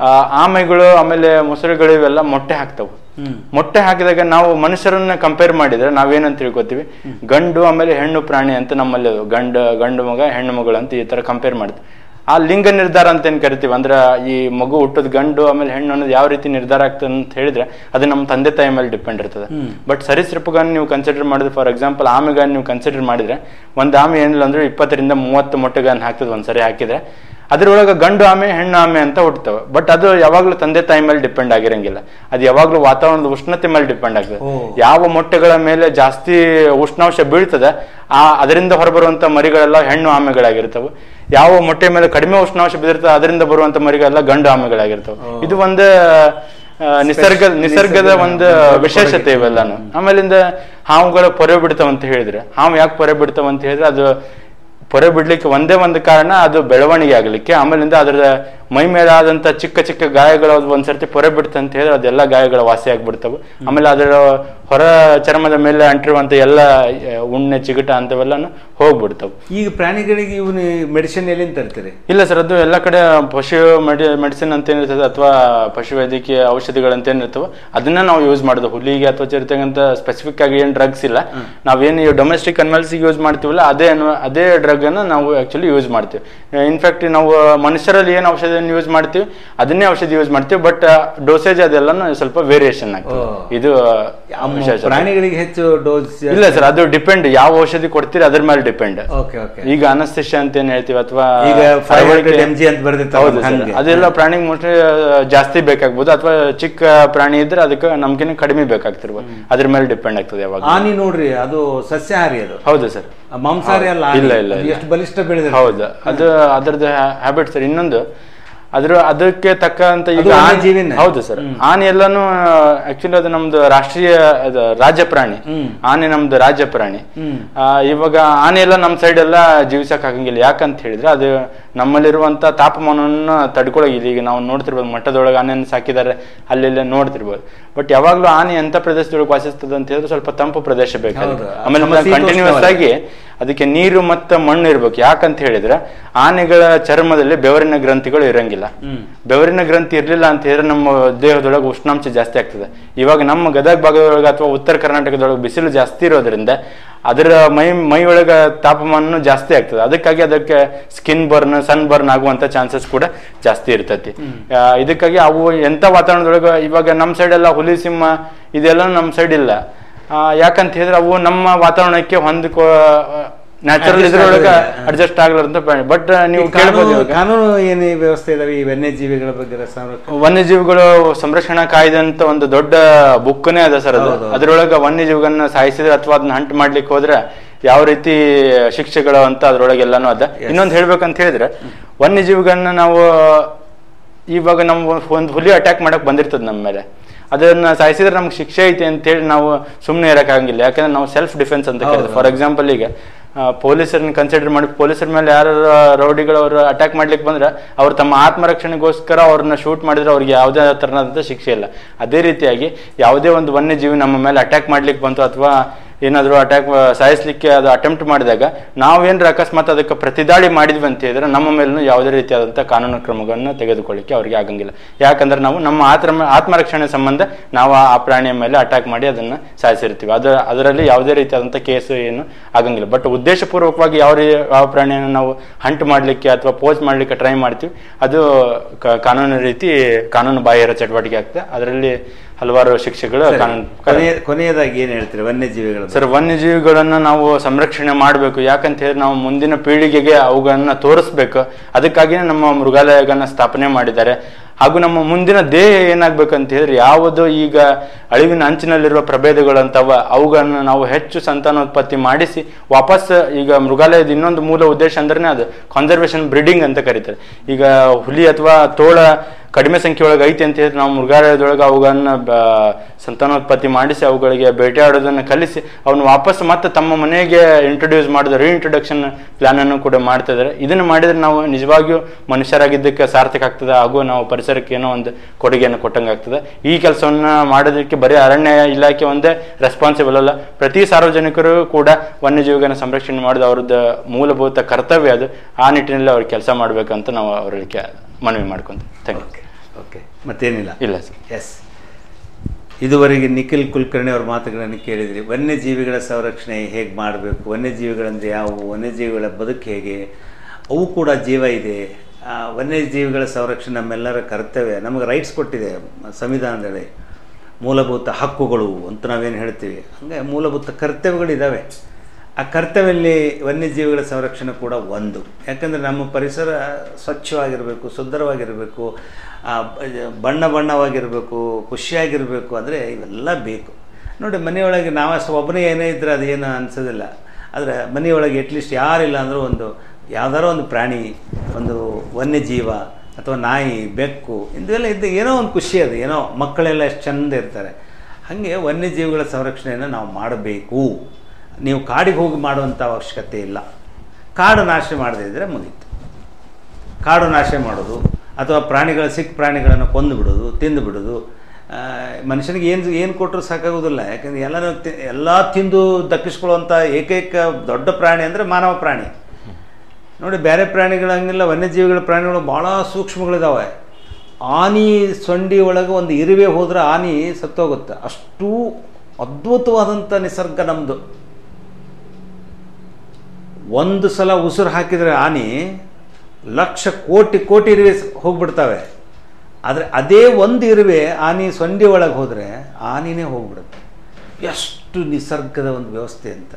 ಆ, ಆಮೆಗಳು ಆಮೇಲೆ ಮೊಸಳೆಗಳು ಇವೆಲ್ಲ ಮೊಟ್ಟೆ ಹಾಕ್ತವು. ಮೊಟ್ಟೆ ಹಾಕಿದಾಗ ನಾವು ಮನುಷ್ಯರನ್ನ ಕಂಪೇರ್ ಮಾಡಿದ್ರೆ ನಾವೇನಂತ ತಿಳ್ಕೊತೀವಿ? ಗಂಡು ಆಮೇಲೆ ಹೆಣ್ಣು ಪ್ರಾಣಿ ಅಂತ ನಮ್ಮಲ್ಲಿ ಗಂಡು ಗಂಡು ಮಗ ಹೆಣ್ಣು ಮಗಳು ಅಂತ ಈ ತರ ಕಂಪೇರ್ ಮಾಡ್ತೀವಿ. ಆ ಲಿಂಗ ನಿರ್ಧಾರ ಅಂತ ಏನು ಕರಿತೀವಿ? ಅಂದ್ರೆ ಈ ಮಗು ಹುಟ್ಟದ ಗಂಡು ಆಮೇಲೆ ಹೆಣ್ಣು ಅನ್ನೋದು ಯಾವ ರೀತಿ ನಿರ್ಧಾರ ಆಗ್ತದೆ ಅಂತ ಹೇಳಿದ್ರೆ ಅದು ನಮ್ಮ ತಂದೆ ತಾಯಿ ಮೇಲೆ ಡಿಪೆಂಡ್ ಇರ್ತದೆ. ಬಟ್ ಸರೀಸೃಪಗಾನ್ ನೀವು ಕನ್ಸಿಡರ್ ಮಾಡಿದ್ರೆ ಫಾರ್ ಎಕ್ಸಾಂಪಲ್ ಆಮೆಗಾನ್ ನೀವು ಕನ್ಸಿಡರ್ ಮಾಡಿದ್ರೆ ಒಂದು ಆಮೆ ಏನಿಲ್ಲ ಅಂದ್ರೆ ಇಪ್ಪತ್ತರಿಂದ ಮೂವತ್ತು ಮೊಟ್ಟೆಗಾನ್ ಹಾಕ್ತದೆ ಒಂದ್ಸರಿ ಹಾಕಿದ್ರೆ ಅದ್ರೊಳಗೆ ಗಂಡು ಆಮೆ ಹೆಣ್ಣು ಆಮೆ ಅಂತ ಹುಟ್ಟುತ್ತವೆ ಬಟ್ ಅದು ಯಾವಾಗಲೂ ತಂದೆ ತಾಯಿ ಮೇಲೆ ಡಿಪೆಂಡ್ ಆಗಿರಂಗಿಲ್ಲ. ಅದು ಯಾವಾಗಲೂ ವಾತಾವರಣದ ಉಷ್ಣತೆ ಮೇಲೆ ಡಿಪೆಂಡ್ ಆಗ್ತದೆ. ಯಾವ ಮೊಟ್ಟೆಗಳ ಮೇಲೆ ಜಾಸ್ತಿ ಉಷ್ಣಾಂಶ ಬೀಳ್ತದೆ ಆ ಅದರಿಂದ ಹೊರಬರುವಂತ ಮರಿಗಳೆಲ್ಲ ಹೆಣ್ಣು ಆಮೆಗಳಾಗಿರ್ತವೆ. ಯಾವ ಮೊಟ್ಟೆ ಮೇಲೆ ಕಡಿಮೆ ಉಷ್ಣಾಂಶ ಬಿದ್ದಿರ್ತದೆ ಅದರಿಂದ ಬರುವಂತ ಮರಿಗಳೆಲ್ಲ ಗಂಡು ಆಮೆಗಳಾಗಿರ್ತವೆ ಇದು ಒಂದು ನಿಸರ್ಗ ನಿಸರ್ಗದ ಒಂದು ವಿಶೇಷತೆ ಇವೆಲ್ಲಾನು. ಆಮೇಲಿಂದ ಹಾವುಗಳು ಪೊರೆ ಬಿಡ್ತಾವ ಅಂತ ಹೇಳಿದ್ರೆ ಹಾವು ಯಾಕೆ ಪೊರೆ ಬಿಡ್ತಾವ ಅಂತ ಹೇಳಿದ್ರೆ ಅದು ಪೊರೆ ಬಿಡ್ಲಿಕ್ಕೆ ಒಂದೇ ಒಂದು ಕಾರಣ ಅದು ಬೆಳವಣಿಗೆ ಆಗ್ಲಿಕ್ಕೆ. ಆಮೇಲಿಂದ ಅದರ ಮೈ ಮೇಲೆ ಆದಂತ ಚಿಕ್ಕ ಚಿಕ್ಕ ಗಾಯಗಳು ಅದು ಒಂದ್ಸರ್ತಿ ಪೊರೆ ಬಿಡ್ತ ಅಂತ ಹೇಳಿದ್ರೆ ಅದೆಲ್ಲ ಗಾಯಗಳು ವಾಸಿ ಆಗ್ಬಿಡ್ತವೆ. ಆಮೇಲೆ ಅದರ ಹೊರ ಚರ್ಮದ ಮೇಲೆ ಅಂಟಿರುವಂತ ಎಲ್ಲ ಉಣ್ಣೆ ಚಿಗಟ ಅಂತವೆಲ್ಲನು ಹೋಗ್ಬಿಡ್ತವೆ.
ಈಗ ಪ್ರಾಣಿಗಳಿಗೆ ಇವನು ಮೆಡಿಸಿನ್ ಎಲ್ಲಿ ತರ್ತೀರಿ?
ಇಲ್ಲ ಸರ್ ಅದು ಎಲ್ಲ ಕಡೆ ಪಶು ಮೆಡಿ ಮೆಡಿಸಿನ್ ಅಂತ ಏನಿರ್ತದೆ ಅಥವಾ ಪಶು ವೈದ್ಯಕೀಯ ಔಷಧಿಗಳಂತ ಏನಿರ್ತವೆ ಅದನ್ನ ನಾವು ಯೂಸ್ ಮಾಡೋದು. ಹುಲಿಗೆ ಅಥವಾ ಚಿರತೆಗಂತ ಸ್ಪೆಸಿಫಿಕ್ ಆಗಿ ಏನು ಡ್ರಗ್ಸ್ ಇಲ್ಲ. ನಾವೇನು ಡೊಮೆಸ್ಟಿಕ್ ಅನಿಮಲ್ಸ್ಗೆ ಯೂಸ್ ಮಾಡ್ತೀವಲ್ಲ ಅದೇ ಅದೇ ಡ್ರಗ್ ಅನ್ನು ನಾವು ಆಕ್ಚುಲಿ ಯೂಸ್ ಮಾಡ್ತೀವಿ. ಇನ್ಫ್ಯಾಕ್ಟ್ ನಾವು ಮನುಷ್ಯರಲ್ಲಿ ಏನು ಔಷಧಿಯನ್ನು ಯೂಸ್ ಮಾಡ್ತೀವಿ ಅದನ್ನೇ ಔಷಧಿ ಯೂಸ್ ಮಾಡ್ತೀವಿ ಬಟ್ ಡೋಸೇಜ್ ಅದೆಲ್ಲನೂ ಸ್ವಲ್ಪ ವೇರಿಯೇಷನ್ ಆಗ್ತದೆ. ಇದು
ಪ್ರಾಣಿಗಳಿಗೆ ಹೆಚ್ಚು ಡೋಸ್
ಇಲ್ಲ ಸರ್ ಅದು ಡಿಪೆಂಡ್ ಯಾವ ಔಷಧಿ ಕೊಡ್ತೀರಿ ಅದ್ರ ಮೇಲೆ ಡಿಪೆಂಡ್ ಈಗ ಅನಸ್ತಿಷ ಅಂತ ಏನ್ ಹೇಳ್ತೀವಿ ಅಥವಾ ಅದೆಲ್ಲ ಪ್ರಾಣಿಗೆ ಮೋಸ್ಟ್ಲಿ ಜಾಸ್ತಿ ಬೇಕಾಗ್ಬೋದು ಅಥವಾ ಚಿಕ್ಕ ಪ್ರಾಣಿ ಇದ್ರೆ ಅದಕ್ಕೆ ನಮ್ಗಿನ ಕಡಿಮೆ ಬೇಕಾಗ್ತಿರ್ಬೋದು. ಅದ್ರ ಮೇಲೆ ಡಿಪೆಂಡ್ ಆಗ್ತದೆ ಯಾವಾಗ.
ಆನಿ ನೋಡ್ರಿ ಅದು ಸಸ್ಯಾಹಾರಿ ಅದು.
ಹೌದು ಸರ್
ಮಾಂಸಹಾರಿ ಅಲ್ಲ
ಇಲ್ಲ, ಇಲ್ಲ,
ಎಷ್ಟು ಬಲಿಷ್ಠ ಬೆಳೆದ
ಹೌದು. ಅದು ಅದರದ್ದು ಹ್ಯಾಬಿಟ್ ಸರ್ ಇನ್ನೊಂದು ಅದ್ರ ಅದಕ್ಕೆ ತಕ್ಕಂತ ಈಗ ಹೌದು ಸರ್. ಆನೆ ಎಲ್ಲಾನು ಆಕ್ಚುಲಿ ಅದು ನಮ್ದು ರಾಷ್ಟ್ರೀಯ ರಾಜ್ಯ ಪ್ರಾಣಿ. ಆನೆ ನಮ್ದು ರಾಜ್ಯ ಪ್ರಾಣಿ. ಇವಾಗ ಆನೆ ಎಲ್ಲ ನಮ್ ಸೈಡ್ ಎಲ್ಲ ಜೀವಿಸಕ್ ಆಗಂಗಿಲ್ಲ. ಯಾಕಂತ ಹೇಳಿದ್ರೆ ಅದು ನಮ್ಮಲ್ಲಿರುವಂತ ತಾಪಮಾನವನ್ನು ತಡ್ಕೊಳಗಿಲ್ಲ ಈಗ ನಾವು ನೋಡ್ತಿರ್ಬೋದು ಮಠದೊಳಗೆ ಆನೆಯನ್ನು ಸಾಕಿದ್ದಾರೆ ಅಲ್ಲೆಲ್ಲ ನೋಡ್ತಿರ್ಬೋದು. ಬಟ್ ಯಾವಾಗ್ಲೂ ಆನೆ ಎಂತ ಪ್ರದೇಶದೊಳಗೆ ವಾಸಿಸ್ತದೆ ಅಂತ ಹೇಳಿದ್ರೆ ಸ್ವಲ್ಪ ತಂಪು ಪ್ರದೇಶ ಬೇಕಾಗುತ್ತೆ
ಹೌದು.
ಆಮೇಲೆ. ಕಂಟಿನ್ಯೂಸ್ ಆಗಿ ಅದಕ್ಕೆ ನೀರು ಮತ್ತು ಮಣ್ಣು ಇರ್ಬೇಕು. ಯಾಕಂತ ಹೇಳಿದ್ರೆ ಆನೆಗಳ ಚರ್ಮದಲ್ಲಿ ಬೆವರಿನ ಗ್ರಂಥಿಗಳು ಇರಂಗಿಲ್ಲ. ಬೆವರಿನ ಗ್ರಂಥಿ ಇರಲಿಲ್ಲ ಅಂತ ಹೇಳಿದ್ರೆ ನಮ್ಮ ದೇಹದೊಳಗೆ ಉಷ್ಣಾಂಶ ಜಾಸ್ತಿ ಆಗ್ತದೆ. ಇವಾಗ ನಮ್ಮ ಗದಗ ಭಾಗದೊಳಗೆ ಅಥವಾ ಉತ್ತರ ಕರ್ನಾಟಕದೊಳಗೆ ಬಿಸಿಲು ಜಾಸ್ತಿ ಇರೋದ್ರಿಂದ ಅದರ ಮೈ ಮೈ ಒಳಗ ತಾಪಮಾನ ಜಾಸ್ತಿ ಆಗ್ತದೆ. ಅದಕ್ಕಾಗಿ ಅದಕ್ಕೆ ಸ್ಕಿನ್ ಬರ್ನ್ ಸನ್ ಬರ್ನ್ ಆಗುವಂತ ಚಾನ್ಸಸ್ ಕೂಡ ಜಾಸ್ತಿ ಇರ್ತೈತಿ. ಇದಕ್ಕಾಗಿ ಅವು ಎಂತ ವಾತಾವರಣದೊಳಗೆ ಇವಾಗ ನಮ್ಮ ಸೈಡ್ ಎಲ್ಲ ಹುಲಿ ಸಿಂಹ ಇದೆಲ್ಲ ನಮ್ಮ ಸೈಡ್ ಇಲ್ಲ. ಯಾಕಂತ ಹೇಳಿದ್ರೆ ಅವು ನಮ್ಮ ವಾತಾವರಣಕ್ಕೆ ಹೊಂದಿಕೋ ನ್ಯಾಚುರಲ್ ಇದ್ರೊಳಗೆ. ಅಡ್ಜಸ್ಟ್ ಆಗ್ಲಾರಂತ ಬಟ್ ನೀವು
ಈ
ಕೇಳ್ಬೋದು
ಕಾನೂನು. ಏನು ವ್ಯವಸ್ಥೆ ಇದಾವೆ? ಈ ವನ್ಯಜೀವಿಗಳ ಬಗ್ಗೆ ಸಂರಕ್ಷಣೆ.
ವನ್ಯಜೀವಿಗಳು ಸಂರಕ್ಷಣಾ ಕಾಯ್ದೆ ಅಂತ ಒಂದು ದೊಡ್ಡ ಬುಕ್ನೇ ಅದ ಸರ್ ಅದು. ಅದ್ರೊಳಗ ವನ್ಯಜೀವಿಗಳನ್ನ ಸಾಯಿಸಿದ್ರೆ ಅಥವಾ ಅದನ್ನ ಹಂಟ್ ಮಾಡ್ಲಿಕ್ಕೆ ಹೋದ್ರೆ ಯಾವ ರೀತಿ ಶಿಕ್ಷೆಗಳು ಅಂತ ಅದ್ರೊಳಗೆ ಎಲ್ಲಾನು ಅದ ಇನ್ನೊಂದು ಹೇಳ್ಬೇಕಂತ ಹೇಳಿದ್ರೆ ವನ್ಯಜೀವಿಗಳನ್ನ ನಾವು ಇವಾಗ ನಾವು ಒಂದು ಹುಲಿ ಅಟ್ಯಾಕ್ ಮಾಡಕ್ ಬಂದಿರ್ತದ ನಮ್ಮ ಮೇಲೆ. ಅದನ್ನ ಸಾಯಿಸಿದ್ರೆ ನಮ್ಗೆ ಶಿಕ್ಷೆ ಐತೆ ಅಂತೇಳಿ ನಾವು ಸುಮ್ಮನೆ ಇರೋಕ್ಕಾಗಂಗಿಲ್ಲ ಯಾಕಂದ್ರೆ ನಾವು ಸೆಲ್ಫ್ ಡಿಫೆನ್ಸ್ ಅಂತ ಕೇಳಿದ್ರೆ. ಫಾರ್ ಎಕ್ಸಾಂಪಲ್ ಈಗ ಪೊಲೀಸರನ್ನ ಕನ್ಸಿಡರ್ ಮಾಡಿ, ಪೊಲೀಸರ ಮೇಲೆ ಯಾರು ರೌಡಿಗಳು ಅವರು ಅಟ್ಯಾಕ್ ಮಾಡ್ಲಿಕ್ಕೆ ಬಂದ್ರೆ ಅವ್ರು ತಮ್ಮ ಆತ್ಮರಕ್ಷಣೆಗೋಸ್ಕರ ಅವ್ರನ್ನ ಶೂಟ್ ಮಾಡಿದ್ರೆ ಅವ್ರಿಗೆ ಯಾವುದೇ ತರನಾದಂಥ ಶಿಕ್ಷೆ ಇಲ್ಲ. ಅದೇ ರೀತಿಯಾಗಿ ಯಾವುದೇ ಒಂದು ವನ್ಯಜೀವಿ ನಮ್ಮ ಮೇಲೆ ಅಟ್ಯಾಕ್ ಮಾಡ್ಲಿಕ್ಕೆ ಬಂತು ಅಥವಾ ಏನಾದರೂ ಅಟ್ಯಾಕ್ ಸಾಯಿಸ್ಲಿಕ್ಕೆ ಅದು ಅಟೆಂಪ್ಟ್ ಮಾಡಿದಾಗ ನಾವೇನರ ಅಕಸ್ಮಾತ್ ಅದಕ್ಕೆ ಪ್ರತಿದಾಳಿ ಮಾಡಿದ್ವಿ ಅಂತ ಹೇಳಿದ್ರೆ ನಮ್ಮ ಮೇಲೂ ಯಾವುದೇ ರೀತಿಯಾದಂಥ ಕಾನೂನು ಕ್ರಮಗಳನ್ನು ತೆಗೆದುಕೊಳ್ಳಿಕ್ಕೆ ಅವರಿಗೆ ಆಗಂಗಿಲ್ಲ. ಯಾಕಂದ್ರೆ ನಾವು ನಮ್ಮ ಆತ್ಮ, ಆತ್ಮರಕ್ಷಣೆ ಸಂಬಂಧ ನಾವು ಆ ಪ್ರಾಣಿಯ ಮೇಲೆ ಅಟ್ಯಾಕ್ ಮಾಡಿ ಅದನ್ನು ಸಾಯಿಸಿರ್ತೀವಿ. ಅದರ, ಅದರಲ್ಲಿ ಯಾವುದೇ ರೀತಿಯಾದಂಥ ಕೇಸು ಏನು ಆಗಂಗಿಲ್ಲ. ಬಟ್ ಉದ್ದೇಶಪೂರ್ವಕವಾಗಿ ಯಾವ ಯಾವ ಪ್ರಾಣಿಯನ್ನು ನಾವು ಹಂಟ್ ಮಾಡಲಿಕ್ಕೆ ಅಥವಾ ಪೋಸ್ಟ್ ಮಾಡಲಿಕ್ಕೆ ಟ್ರೈ ಮಾಡ್ತೀವಿ, ಅದು ಕಾನೂನು ರೀತಿ ಕಾನೂನು ಬಾಹಿರ ಚಟುವಟಿಕೆ ಆಗ್ತದೆ. ಅದರಲ್ಲಿ ಹಲವಾರು ಶಿಕ್ಷೆಗಳು
ಕೊನೆಯದಾಗಿ ಏನ್ ಹೇಳ್ತೀರಿ? ವನ್ಯಜೀವಿಗಳು
ಸರ್ ವನ್ಯಜೀವಿಗಳನ್ನ ನಾವು ಸಂರಕ್ಷಣೆ ಮಾಡಬೇಕು. ಯಾಕಂತ ಹೇಳಿ ನಾವು ಮುಂದಿನ ಪೀಳಿಗೆಗೆ ಅವುಗಳನ್ನ ತೋರಿಸ್ಬೇಕು. ಅದಕ್ಕಾಗಿನೇ ನಮ್ಮ ಮೃಗಾಲಯಗಳನ್ನ ಸ್ಥಾಪನೆ ಮಾಡಿದ್ದಾರೆ. ಹಾಗೂ ನಮ್ಮ ಮುಂದಿನ ದೇಹ ಏನಾಗ್ಬೇಕಂತ ಹೇಳಿದ್ರೆ ಯಾವುದು ಈಗ ಅಳಿವಿನ ಅಂಚಿನಲ್ಲಿರುವ ಪ್ರಭೇದಗಳಂತವ ಅವುಗಳನ್ನ ನಾವು ಹೆಚ್ಚು ಸಂತಾನೋತ್ಪತ್ತಿ ಮಾಡಿಸಿ ವಾಪಸ್ ಈಗ ಮೃಗಾಲಯದ ಇನ್ನೊಂದು ಮೂಲ ಉದ್ದೇಶ ಅಂದ್ರೆ ಅದು ಕನ್ಸರ್ವೇಶನ್ ಬ್ರೀಡಿಂಗ್ ಅಂತ ಕರೀತಾರೆ. ಈಗ ಹುಲಿ ಅಥವಾ ತೋಳ ಕಡಿಮೆ ಸಂಖ್ಯೆ ಒಳಗೆ ಐತಿ ಅಂತ ಹೇಳಿದ್ರೆ ನಾವು ಮೃಗಾಲಯದೊಳಗೆ ಅವುಗಳನ್ನ ಸಂತಾನೋತ್ಪತ್ತಿ ಮಾಡಿಸಿ ಅವುಗಳಿಗೆ ಬೇಟೆಯಾಡೋದನ್ನು ಕಲಿಸಿ ಅವನು ವಾಪಸ್ ಮತ್ತೆ ತಮ್ಮ ಮನೆಗೆ ಇಂಟ್ರೊಡ್ಯೂಸ್ ಮಾಡಿದ ರೀಇಂಟ್ರೊಡಕ್ಷನ್ ಪ್ಲಾನ್ ಅನ್ನು ಕೂಡ ಮಾಡ್ತಾ ಇದ್ದಾರೆ. ಇದನ್ನು ಮಾಡಿದ್ರೆ ನಾವು ನಿಜವಾಗಿಯೂ ಮನುಷ್ಯರಾಗಿದ್ದಕ್ಕೆ ಸಾರ್ಥಕ ಆಗ್ತದೆ, ಹಾಗೂ ನಾವು ಪರಿಸರಕ್ಕೆ ಏನೋ ಒಂದು ಕೊಡುಗೆಯನ್ನು ಕೊಟ್ಟಂಗೆ ಆಗ್ತದೆ. ಈ ಕೆಲಸವನ್ನು ಮಾಡೋದಕ್ಕೆ ಬರೀ ಅರಣ್ಯ ಇಲಾಖೆ ಒಂದೇ ರೆಸ್ಪಾನ್ಸಿಬಲ್ ಅಲ್ಲ, ಪ್ರತಿ ಸಾರ್ವಜನಿಕರು ಕೂಡ ವನ್ಯಜೀವಿಗಳನ್ನು ಸಂರಕ್ಷಣೆ ಮಾಡೋದು ಅವ್ರದ್ದು ಮೂಲಭೂತ ಕರ್ತವ್ಯ ಅದು. ಆ ನಿಟ್ಟಿನಲ್ಲಿ ಅವ್ರು ಕೆಲಸ ಮಾಡಬೇಕಂತ ನಾವು ಅವರಿಗೆ ಮನವಿ ಮಾಡ್ಕೊಂತೀವಿ. ಥ್ಯಾಂಕ್ ಯು
ಮತ್ತೇನಿಲ್ಲ.
ಇಲ್ಲ ಸರ್.
ಎಸ್ ಇದುವರೆಗೆ ನಿಖಿಲ್ ಕುಲಕರ್ಣಿ ಅವ್ರ ಮಾತುಗಳನ್ನು ಕೇಳಿದ್ರಿ. ವನ್ಯಜೀವಿಗಳ ಸಂರಕ್ಷಣೆ ಹೇಗೆ ಮಾಡಬೇಕು? ವನ್ಯಜೀವಿಗಳಂದ್ರೆ ಯಾವುವು? ವನ್ಯಜೀವಿಗಳ ಬದುಕು ಹೇಗೆ? ಅವು ಕೂಡ ಜೀವ ಇದೆ. ಆ, ವನ್ಯಜೀವಿಗಳ ಸಂರಕ್ಷಣೆ ನಮ್ಮೆಲ್ಲರ ಕರ್ತವ್ಯ. ನಮಗೆ ರೈಟ್ಸ್ ಕೊಟ್ಟಿದೆ ಸಂವಿಧಾನದಲ್ಲಿ ಮೂಲಭೂತ ಹಕ್ಕುಗಳು ಅಂತ ನಾವೇನು ಹೇಳ್ತೀವಿ. ಹಂಗೆ ಮೂಲಭೂತ ಕರ್ತವ್ಯಗಳಿದ್ದಾವೆ ಆ ಕರ್ತವ್ಯಲ್ಲಿ ವನ್ಯಜೀವಿಗಳ ಸಂರಕ್ಷಣೆ ಕೂಡ ಒಂದು. ಯಾಕಂದರೆ ನಮ್ಮ ಪರಿಸರ ಸ್ವಚ್ಛವಾಗಿರಬೇಕು ಸುಂದರವಾಗಿರಬೇಕು. ಬಣ್ಣ ಬಣ್ಣವಾಗಿರಬೇಕು, ಖುಷಿಯಾಗಿರಬೇಕು ಅಂದರೆ ಇವೆಲ್ಲ ಬೇಕು. ನೋಡಿ, ಮನೆಯೊಳಗೆ ನಾವಷ್ಟು ಒಬ್ಬನೇ ಏನೇ ಇದ್ದರೆ ಅದೇನು ಅನಿಸೋದಿಲ್ಲ. ಆದರೆ ಮನೆಯೊಳಗೆ ಅಟ್ಲೀಸ್ಟ್ ಯಾರಿಲ್ಲ ಅಂದರೂ ಒಂದು, ಯಾವ್ದಾರೋ ಒಂದು ಪ್ರಾಣಿ, ಒಂದು ವನ್ಯಜೀವ ಅಥವಾ ನಾಯಿ, ಬೆಕ್ಕು, ಇಂಥವೆಲ್ಲ ಇದ್ದ ಏನೋ ಒಂದು ಖುಷಿ ಅದು, ಏನೋ ಮಕ್ಕಳೆಲ್ಲ ಎಷ್ಟು ಚೆಂದ ಇರ್ತಾರೆ. ಹಾಗೆ ವನ್ಯಜೀವಿಗಳ ಸಂರಕ್ಷಣೆಯನ್ನು ನಾವು ಮಾಡಬೇಕು. ನೀವು ಕಾಡಿಗೆ ಹೋಗಿ ಮಾಡುವಂಥ ಅವಶ್ಯಕತೆ ಇಲ್ಲ. ಕಾಡು ನಾಶ ಮಾಡದೇ ಇದ್ದರೆ ಮುಗೀತು. ಕಾಡು ನಾಶ ಮಾಡೋದು ಅಥವಾ ಪ್ರಾಣಿಗಳ ಸಿಕ್ಕ ಪ್ರಾಣಿಗಳನ್ನು ಕೊಂದು ಬಿಡೋದು, ತಿಂದು ಬಿಡೋದು ಮನುಷ್ಯನಿಗೆ ಏನು ಏನು ಕೊಟ್ಟರು ಸಾಕಾಗೋದಿಲ್ಲ ಯಾಕಂದರೆ ಎಲ್ಲನೂ ಎಲ್ಲ ತಿಂದು ದಕ್ಕಿಸ್ಕೊಳ್ಳುವಂಥ ಏಕೈಕ ದೊಡ್ಡ ಪ್ರಾಣಿ ಅಂದರೆ ಮಾನವ ಪ್ರಾಣಿ. ನೋಡಿ, ಬೇರೆ ಪ್ರಾಣಿಗಳು ಹಂಗಿಲ್ಲ, ವನ್ಯಜೀವಿಗಳ ಪ್ರಾಣಿಗಳು ಭಾಳ ಸೂಕ್ಷ್ಮಗಳಿದ್ದಾವೆ ಆನಿ, ಸೊಂಡಿ ಒಳಗೆ ಒಂದು ಇರುವೆ ಹೋದ್ರೆ ಆನಿ ಸತ್ತೋಗುತ್ತೆ. ಅಷ್ಟು ಅದ್ಭುತವಾದಂಥ ನಿಸರ್ಗ ನಮ್ಮದು ಒಂದು ಸಲ ಉಸಿರು ಹಾಕಿದರೆ ಆನಿ ಲಕ್ಷ ಕೋಟಿ ಕೋಟಿ ಇರುವೆ ಹೋಗ್ಬಿಡ್ತವೆ. ಆದರೆ ಅದೇ ಒಂದು ಇರುವೆ ಆನೆ ಸೊಂಡಿ ಒಳಗೆ ಹೋದರೆ ಆನಿನೇ ಹೋಗ್ಬಿಡುತ್ತೆ. ಎಷ್ಟು ನಿಸರ್ಗದ ಒಂದು ವ್ಯವಸ್ಥೆ ಅಂತ.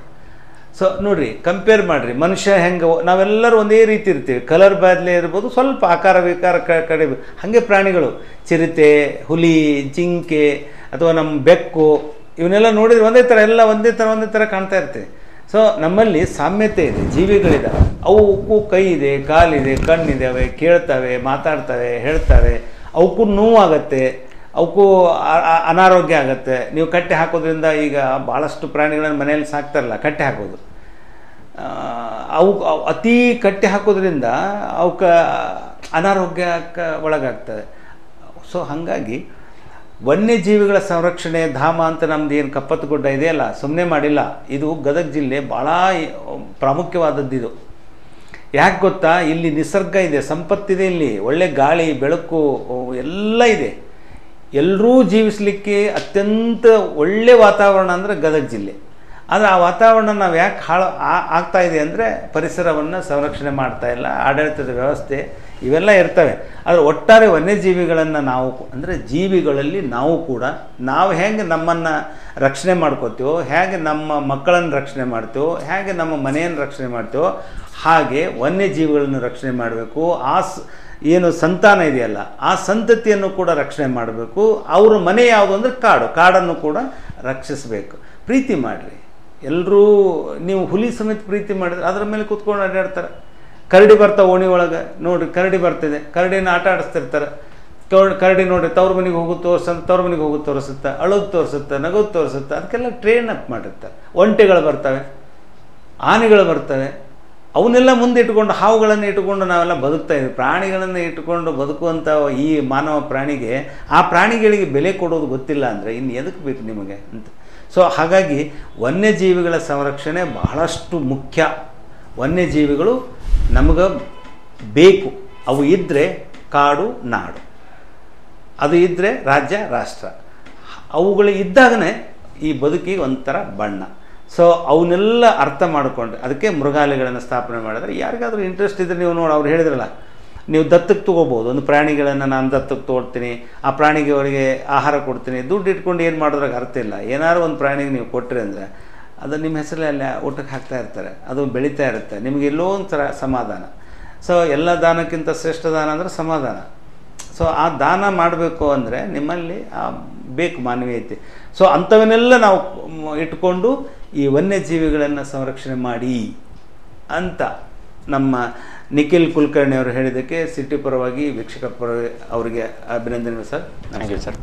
ಸೊ ನೋಡಿರಿ ಕಂಪೇರ್ ಮಾಡಿರಿ. ಮನುಷ್ಯ ಹೆಂಗೆ ನಾವೆಲ್ಲರೂ ಒಂದೇ ರೀತಿ ಇರ್ತೀವಿ. ಕಲರ್ ಬದಲೇ ಇರ್ಬೋದು, ಸ್ವಲ್ಪ ಆಕಾರ ವಿಕಾರ ಕ- ಕಡಿಮೆ ಹಾಗೆ ಪ್ರಾಣಿಗಳು. ಚಿರತೆ, ಹುಲಿ ಜಿಂಕೆ ಅಥವಾ ನಮ್ಮ ಬೆಕ್ಕು, ಇವನ್ನೆಲ್ಲ ನೋಡಿದ್ರೆ ಒಂದೇ ಥರ ಎಲ್ಲ ಒಂದೇ ಥರ ಒಂದೇ ಥರ ಕಾಣ್ತಾ ಇರ್ತೀವಿ. ಸೊ ನಮ್ಮಲ್ಲಿ ಸಾಮ್ಯತೆ ಇದೆ, ಜೀವಿಗಳಿದೆ. ಅವಕ್ಕೂ ಕೈ ಇದೆ, ಕಾಲಿದೆ ಕಣ್ಣಿದ್ದಾವೆ ಕೇಳ್ತವೆ, ಮಾತಾಡ್ತವೆ, ಹೇಳ್ತವೆ. ಅವಕ್ಕೂ ನೋವಾಗತ್ತೆ, ಅವಕ್ಕೂ ಅನಾರೋಗ್ಯ ಆಗುತ್ತೆ. ನೀವು ಕಟ್ಟೆ ಹಾಕೋದ್ರಿಂದ ಈಗ ಭಾಳಷ್ಟು ಪ್ರಾಣಿಗಳನ್ನು ಮನೆಯಲ್ಲಿ ಸಾಕ್ತಾರಲ್ಲ, ಕಟ್ಟೆ ಹಾಕೋದು. ಅವು ಅತಿ ಕಟ್ಟೆ ಹಾಕೋದ್ರಿಂದ ಅವಕ್ಕೆ ಅನಾರೋಗ್ಯಕ್ಕೆ ಒಳಗಾಗ್ತದೆ. ಸೊ ಹಾಗಾಗಿ ವನ್ಯಜೀವಿಗಳ ಸಂರಕ್ಷಣೆ, ಧಾಮ ಅಂತ ನಮ್ದು ಏನು ಕಪ್ಪತ್ತು ಗುಡ್ಡ ಇದೆಯಲ್ಲ ಸುಮ್ಮನೆ ಮಾಡಿಲ್ಲ. ಇದು ಗದಗ ಜಿಲ್ಲೆ ಭಾಳ ಪ್ರಾಮುಖ್ಯವಾದದ್ದು ಇದು. ಯಾಕೆ ಗೊತ್ತಾ? ಇಲ್ಲಿ ನಿಸರ್ಗ ಇದೆ, ಸಂಪತ್ತಿದೆ ಇಲ್ಲಿ. ಒಳ್ಳೆ ಗಾಳಿ, ಬೆಳಕು ಎಲ್ಲ ಇದೆ. ಎಲ್ಲರೂ ಜೀವಿಸಲಿಕ್ಕೆ ಅತ್ಯಂತ ಒಳ್ಳೆ ವಾತಾವರಣ ಅಂದರೆ ಗದಗ ಜಿಲ್ಲೆ. ಆದರೆ ಆ ವಾತಾವರಣ ನಾವು ಯಾಕೆ ಹಾಳು ಆಗ್ತಾಯಿದೆ ಅಂದರೆ ಪರಿಸರವನ್ನು ಸಂರಕ್ಷಣೆ ಮಾಡ್ತಾ ಇಲ್ಲ, ಆಡಳಿತದ ವ್ಯವಸ್ಥೆ. ಇವೆಲ್ಲ ಇರ್ತವೆ. ಆದರೆ ಒಟ್ಟಾರೆ ವನ್ಯಜೀವಿಗಳನ್ನು ನಾವು ಅಂದರೆ ಜೀವಿಗಳಲ್ಲಿ ನಾವು ಕೂಡ, ನಾವು ಹೇಗೆ ನಮ್ಮನ್ನು ರಕ್ಷಣೆ ಮಾಡ್ಕೋತೀವೋ, ಹೇಗೆ ನಮ್ಮ ಮಕ್ಕಳನ್ನು ರಕ್ಷಣೆ ಮಾಡ್ತೀವೋ, ಹೇಗೆ ನಮ್ಮ ಮನೆಯನ್ನು ರಕ್ಷಣೆ ಮಾಡ್ತೀವೋ, ಹಾಗೆ ವನ್ಯಜೀವಿಗಳನ್ನು ರಕ್ಷಣೆ ಮಾಡಬೇಕು. ಆ ಏನು ಸಂತಾನ ಇದೆಯಲ್ಲ, ಆ ಸಂತತಿಯನ್ನು ಕೂಡ ರಕ್ಷಣೆ ಮಾಡಬೇಕು. ಅವ್ರ ಮನೆ ಯಾವುದು ಅಂದರೆ ಕಾಡು, ಕಾಡನ್ನು ಕೂಡ ರಕ್ಷಿಸಬೇಕು. ಪ್ರೀತಿ ಮಾಡಿರಿ. ಎಲ್ಲರೂ ನೀವು ಹುಲಿ ಸಮೇತ ಪ್ರೀತಿ ಮಾಡಿದ್ರೆ ಅದರ ಮೇಲೆ ಕೂತ್ಕೊಂಡು ಅಡ್ಡಾಡ್ತಾರೆ. ಕರಡಿ ಬರ್ತಾವ ಓಣಿ ಒಳಗೆ. ನೋಡ್ರಿ, ಕರಡಿ ಬರ್ತಿದೆ. ಕರಡಿನ ಆಟ ಆಡಿಸ್ತಿರ್ತಾರೆ. ಕರ್- ಕರಡಿ ನೋಡ್ರಿ, ತವ್ರ ಮನೆಗೆ ಹೋಗು ತೋರ್ಸಂತ ತವ್ರ ಮನೆಗೆ ಹೋಗು ತೋರಿಸುತ್ತೆ. ಅಳೋದು ತೋರಿಸುತ್ತೆ, ನಗೋದು ತೋರಿಸುತ್ತೆ. ಅದಕ್ಕೆಲ್ಲ ಟ್ರೈನ್ ಅಪ್ ಮಾಡಿರ್ತಾರೆ. ಒಂಟೆಗಳು ಬರ್ತವೆ, ಆನೆಗಳು ಬರ್ತವೆ. ಅವನ್ನೆಲ್ಲ ಮುಂದೆ ಇಟ್ಕೊಂಡು, ಹಾವುಗಳನ್ನು ಇಟ್ಕೊಂಡು ನಾವೆಲ್ಲ ಬದುಕ್ತಾ ಇದ್ದೀವಿ ಪ್ರಾಣಿಗಳನ್ನು ಇಟ್ಕೊಂಡು ಬದುಕುವಂಥ ಈ ಮಾನವ ಪ್ರಾಣಿಗೆ ಆ ಪ್ರಾಣಿಗಳಿಗೆ ಬೆಲೆ ಕೊಡೋದು ಗೊತ್ತಿಲ್ಲ ಅಂದರೆ ಇನ್ನು ಎದಕ್ಕೆ ಬೇಕು ನಿಮಗೆ ಅಂತ. ಸೊ ಹಾಗಾಗಿ ವನ್ಯಜೀವಿಗಳ ಸಂರಕ್ಷಣೆ ಬಹಳಷ್ಟು ಮುಖ್ಯ. ವನ್ಯಜೀವಿಗಳು ನಮಗೆ ಬೇಕು. ಅವು ಇದ್ದರೆ ಕಾಡು, ನಾಡು. ಅದು ಇದ್ದರೆ ರಾಜ್ಯ, ರಾಷ್ಟ್ರ. ಅವುಗಳು ಇದ್ದಾಗನೇ ಈ ಬದುಕಿಗೆ ಒಂಥರ ಬಣ್ಣ. ಸೊ ಅವನ್ನೆಲ್ಲ ಅರ್ಥ ಮಾಡಿಕೊಂಡ್ರೆ ಅದಕ್ಕೆ ಮೃಗಾಲಯಗಳನ್ನು ಸ್ಥಾಪನೆ ಮಾಡಿದ್ರೆ ಯಾರಿಗಾದ್ರೂ ಇಂಟ್ರೆಸ್ಟ್ ಇದ್ದರೆ ನೀವು ನೋಡಿ, ಅವ್ರು ಹೇಳಿದ್ರಲ್ಲ, ನೀವು ದತ್ತಕ್ಕೆ ತೊಗೋಬೋದು. ಒಂದು ಪ್ರಾಣಿಗಳನ್ನು ನಾನು ದತ್ತಕ್ಕೆ ತೊಗೊಳ್ತೀನಿ ಆ ಪ್ರಾಣಿಗೆ ಅವರಿಗೆ ಆಹಾರ ಕೊಡ್ತೀನಿ. ದುಡ್ಡು ಇಟ್ಕೊಂಡು ಏನು ಮಾಡೋದ್ರಾಗ ಅರ್ಥ ಇಲ್ಲ. ಏನಾದ್ರು ಒಂದು ಪ್ರಾಣಿಗೆ ನೀವು ಕೊಟ್ಟರೆ ಅಂದರೆ ಅದು ನಿಮ್ಮ ಹೆಸರಲ್ಲಿ ಅಲ್ಲಿ ಊಟಕ್ಕೆ ಹಾಕ್ತಾ ಇರ್ತಾರೆ. ಅದು ಬೆಳೀತಾ ಇರುತ್ತೆ. ನಿಮಗೆ ಎಲ್ಲೋ ಒಂಥರ ಸಮಾಧಾನ. ಸೊ ಎಲ್ಲ ದಾನಕ್ಕಿಂತ ಶ್ರೇಷ್ಠ ದಾನ ಅಂದರೆ ಸಮಾಧಾನ. ಸೊ ಆ ದಾನ ಮಾಡಬೇಕು ಅಂದರೆ ನಿಮ್ಮಲ್ಲಿ, ಆ, ಬೇಕು ಮಾನವೀಯತೆ. ಸೊ ಅಂಥವನ್ನೆಲ್ಲ ನಾವು ಇಟ್ಕೊಂಡು ಈ ವನ್ಯಜೀವಿಗಳನ್ನು ಸಂರಕ್ಷಣೆ ಮಾಡಿ ಅಂತ ನಮ್ಮ ನಿಖಿಲ್ ಕುಲಕರ್ಣಿ ಅವರು ಹೇಳಿದ್ದಕ್ಕೆ ಸಿಟಿ ಪರವಾಗಿ ವೀಕ್ಷಕ ಪರವಾಗಿ ಅವರಿಗೆ ಅಭಿನಂದನೆ ಸರ್.
You sir